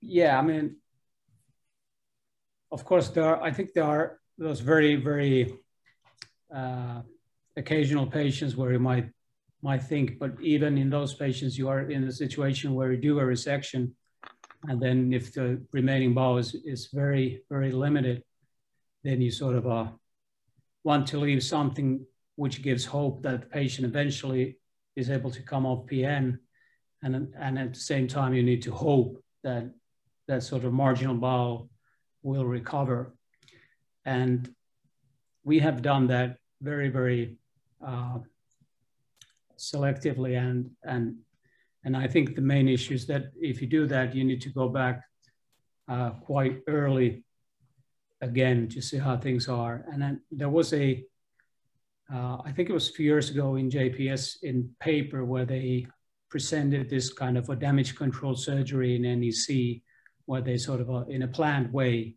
Yeah, I mean, of course, there are, I think there are those very, very uh, occasional patients where you might might think, but even in those patients, you are in a situation where you do a resection, and then if the remaining bowel is, is very, very limited, then you sort of uh, want to leave something which gives hope that the patient eventually is able to come off PN, and, and at the same time, you need to hope that that sort of marginal bowel will recover. And we have done that very, very uh, selectively. And, and, and I think the main issue is that if you do that, you need to go back uh, quite early again to see how things are. And then there was a, uh, I think it was a few years ago in JPS in paper where they presented this kind of a damage control surgery in NEC where they sort of, in a planned way,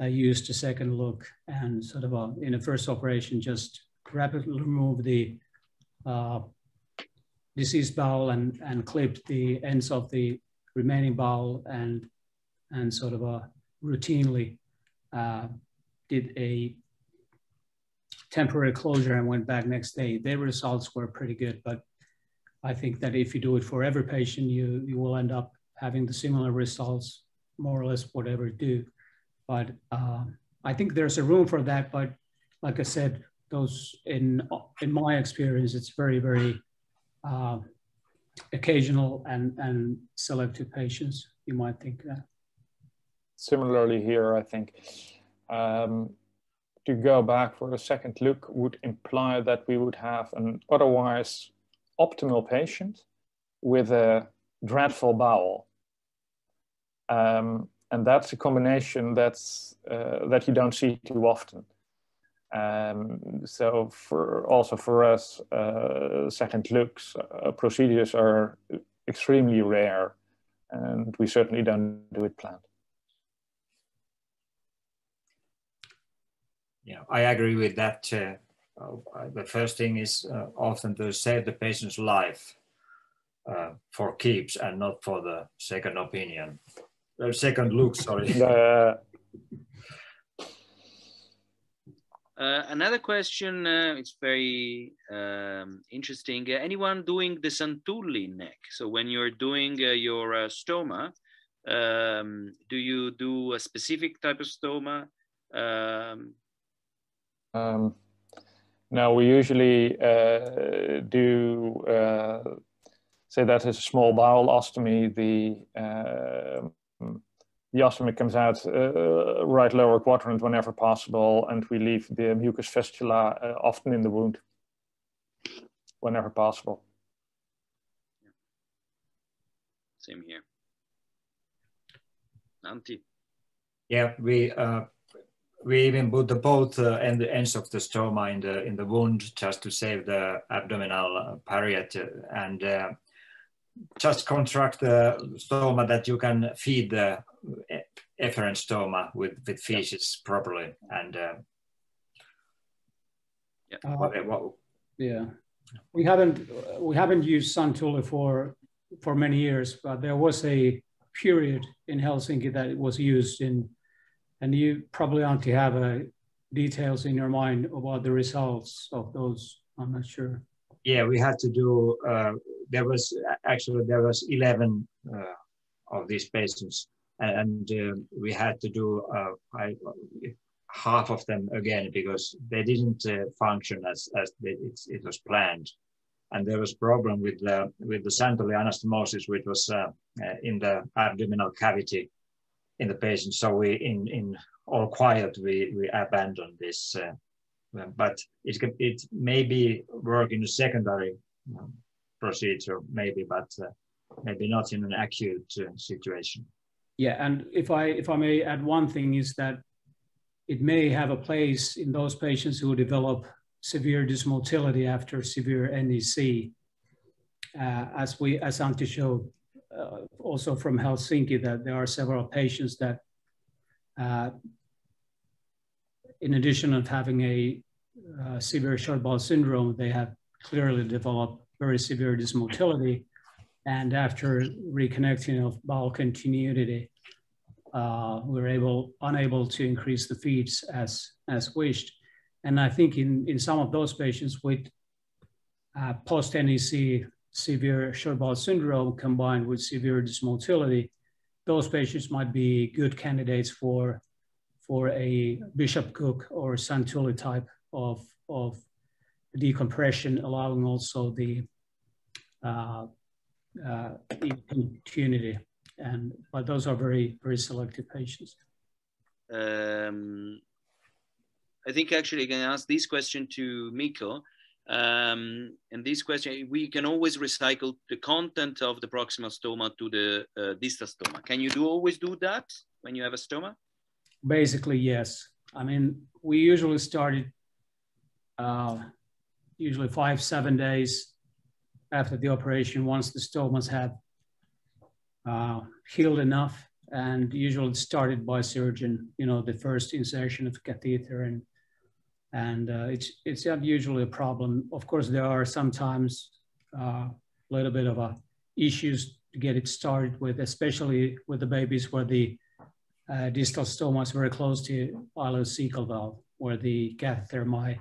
uh, used a second look and sort of, in a first operation, just rapidly remove the uh, diseased bowel and, and clip the ends of the remaining bowel and, and sort of uh, routinely uh, did a temporary closure and went back next day. Their results were pretty good, but I think that if you do it for every patient, you, you will end up having the similar results, more or less whatever do. But uh, I think there's a room for that. But like I said, those in in my experience, it's very very uh, occasional and and selective patients. You might think that. Similarly here, I think um, to go back for a second look would imply that we would have an otherwise optimal patient with a dreadful bowel. Um, and that's a combination that's, uh, that you don't see too often. Um, so for also for us, uh, second looks uh, procedures are extremely rare and we certainly don't do it planned. Yeah, I agree with that. Uh, uh, the first thing is uh, often to save the patient's life uh, for keeps and not for the second opinion. The second look, sorry. Uh, another question, uh, it's very um, interesting. Uh, anyone doing the Santulli neck? So when you're doing your stoma, um, do you do a specific type of stoma? Um, um, no, we usually uh, do uh, say that is a small bowel ostomy. The uh, the ostomy comes out uh, right lower quadrant whenever possible, and we leave the mucus fistula uh, often in the wound whenever possible. Same here. Antti. Yeah, we uh, we even put the both uh, end, ends of the stoma in the in the wound just to save the abdominal uh, parieto and uh, just contract the stoma that you can feed the efferent stoma with with feces properly and uh, yeah. What, what, yeah we haven't we haven't used Santulli for for many years but there was a period in Helsinki that it was used in and you probably want to have uh, details in your mind about the results of those. I'm not sure. Yeah, we had to do. Uh, there was actually there was 11 uh, of these patients, and uh, we had to do uh, I, half of them again because they didn't uh, function as as they, it, it was planned and there was problem with the with the anastomosis, which was uh, uh, in the abdominal cavity, in the patient. So we, in in all quiet, we we abandon this. Uh, but it it maybe work in a secondary um, procedure, maybe, but uh, maybe not in an acute situation. Yeah, and if I if I may add one thing is that it may have a place in those patients who develop severe dysmotility after severe NEC. Uh, as we, as Antti showed, uh, also from Helsinki that there are several patients that, uh, in addition of having a uh, severe short bowel syndrome, they have clearly developed very severe dysmotility. And after reconnecting of bowel continuity, uh, we were able, unable to increase the feeds as, as wished. And I think in, in some of those patients with uh, post-NEC severe short bowel syndrome combined with severe dysmotility, those patients might be good candidates for, for a Bishop Koop or Santulli type of, of decompression, allowing also the uh, uh, impunity. And, but those are very, very selective patients. Um, I think actually I can ask this question to Mikko. Um, and this question, we can always recycle the content of the proximal stoma to the uh, distal stoma. Can you do always do that when you have a stoma? Basically, yes. I mean, we usually started uh, usually five, seven days after the operation once the stomas have uh, healed enough and usually started by surgeon, you know, the first insertion of catheter and and uh, it's it's not usually a problem. Of course, there are sometimes uh, a little bit of a issues to get it started with, especially with the babies where the uh, distal stoma is very close to ileocecal valve, where the catheter might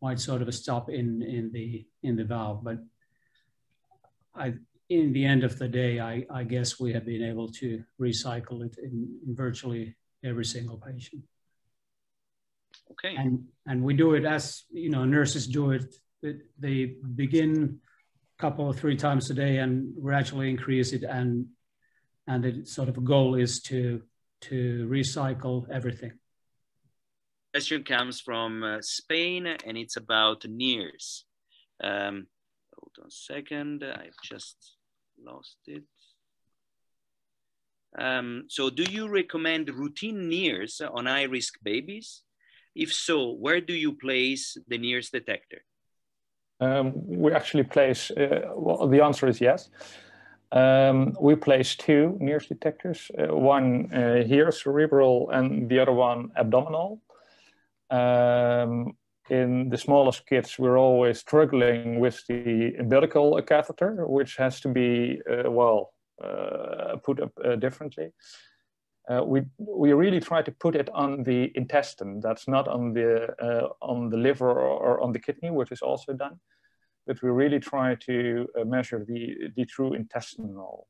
might sort of stop in in the in the valve. But I, in the end of the day, I, I guess we have been able to recycle it in, in virtually every single patient. Okay. And and we do it as you know, nurses do it. They begin a couple or three times a day and gradually increase it, and and the sort of goal is to to recycle everything question comes from uh, Spain and it's about NIRS. Um, hold on a second, I've just lost it. Um, so do you recommend routine NIRS on high risk babies? If so, where do you place the NIRS detector? Um, we actually place, uh, well, the answer is yes. Um, we place two NIRS detectors, uh, one uh, here, cerebral, and the other one abdominal. Um, in the smallest kids, we're always struggling with the umbilical catheter, which has to be, uh, well, uh, put up uh, differently. Uh, we, we really try to put it on the intestine. That's not on the, uh, on the liver or, on the kidney, which is also done. But we really try to uh, measure the, the true intestinal.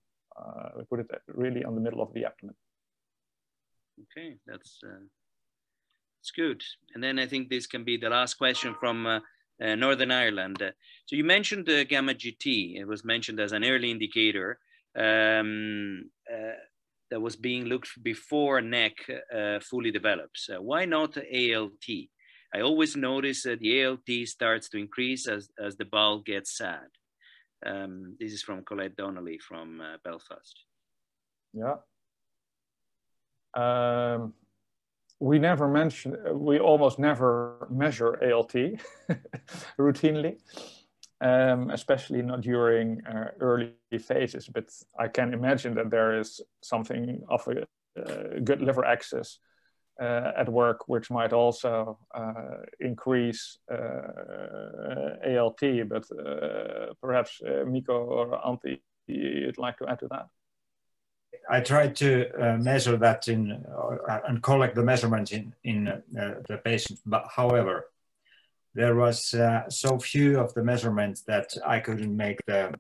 we put it really on the middle of the abdomen. Okay, that's it's good. And then I think this can be the last question from uh, uh, Northern Ireland. Uh, so you mentioned the gamma GT. It was mentioned as an early indicator um, uh, that was being looked before NEC uh, fully develops. why not ALT? I always notice that the ALT starts to increase as, as the bowel gets sad. Um, this is from Colette Donnelly from uh, Belfast. Yeah. Um, we never mention, we almost never measure ALT routinely, um, especially not during uh, early phases. But I can imagine that there is something of a uh, gut liver axis uh, at work, which might also uh, increase uh, ALT. But uh, perhaps Mikko or Antti, you'd like to add to that? I tried to uh, measure that in uh, and collect the measurements in in uh, the patient. But however, there was uh, so few of the measurements that I couldn't make the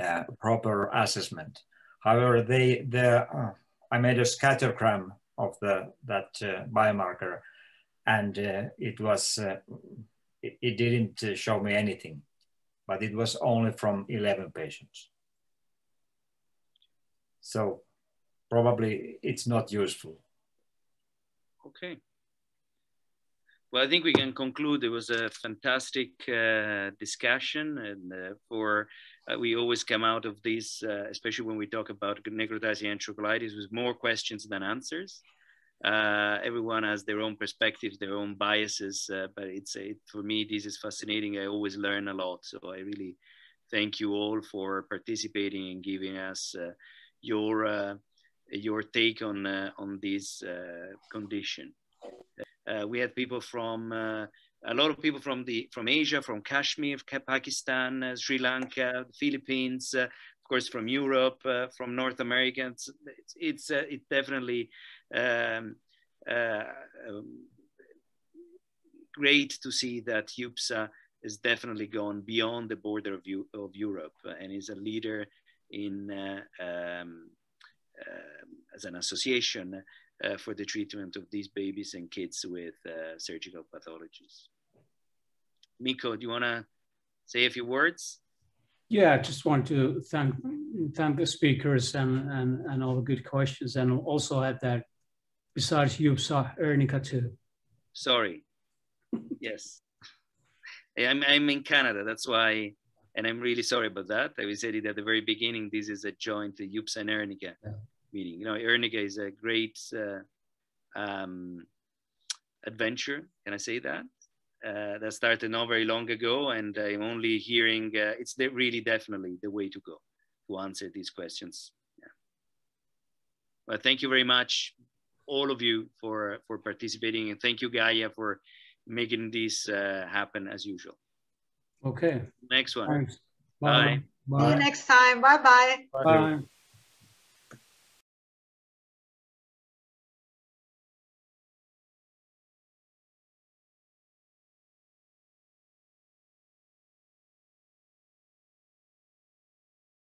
uh, proper assessment. However, they the uh, I made a scattergram of the that biomarker, and it was it, it didn't show me anything, but it was only from 11 patients. So probably it's not useful. Okay. Well, I think we can conclude. It was a fantastic uh, discussion, and uh, for uh, we always come out of this, uh, especially when we talk about necrotizing enterocolitis, with more questions than answers. Uh, everyone has their own perspectives, their own biases, uh, but it's it, for me this is fascinating. I always learn a lot, so I really thank you all for participating and giving us your uh, your take on uh, on this uh, condition. we had people from a lot of people from the from Asia, from Kashmir, Pakistan, Sri Lanka, Philippines, of course from Europe, from North America. It's it's, it definitely. Um, um, great to see that EUPSA has definitely gone beyond the border of, of Europe and is a leader in uh, um, uh, as an association uh, for the treatment of these babies and kids with surgical pathologies. Mikko, do you want to say a few words? Yeah, I just want to thank thank the speakers and, and, and all the good questions, and also add that besides EUPSA Ernica too. Sorry. yes. I'm, I'm in Canada. That's why and I'm really sorry about that. I said it at the very beginning. This is a joint EUPSA and Ernica yeah. meeting. You know, Ernica is a great uh, um, adventure. Can I say that? Uh, that started not very long ago, and I'm only hearing uh, it's the, really definitely the way to go to answer these questions. Yeah. Well, thank you very much, all of you, for for participating, and thank you, Gaia, for making this uh, happen as usual. Okay. Next one. Thanks. Bye. Bye. See you next time. Bye-bye. Bye. Bye.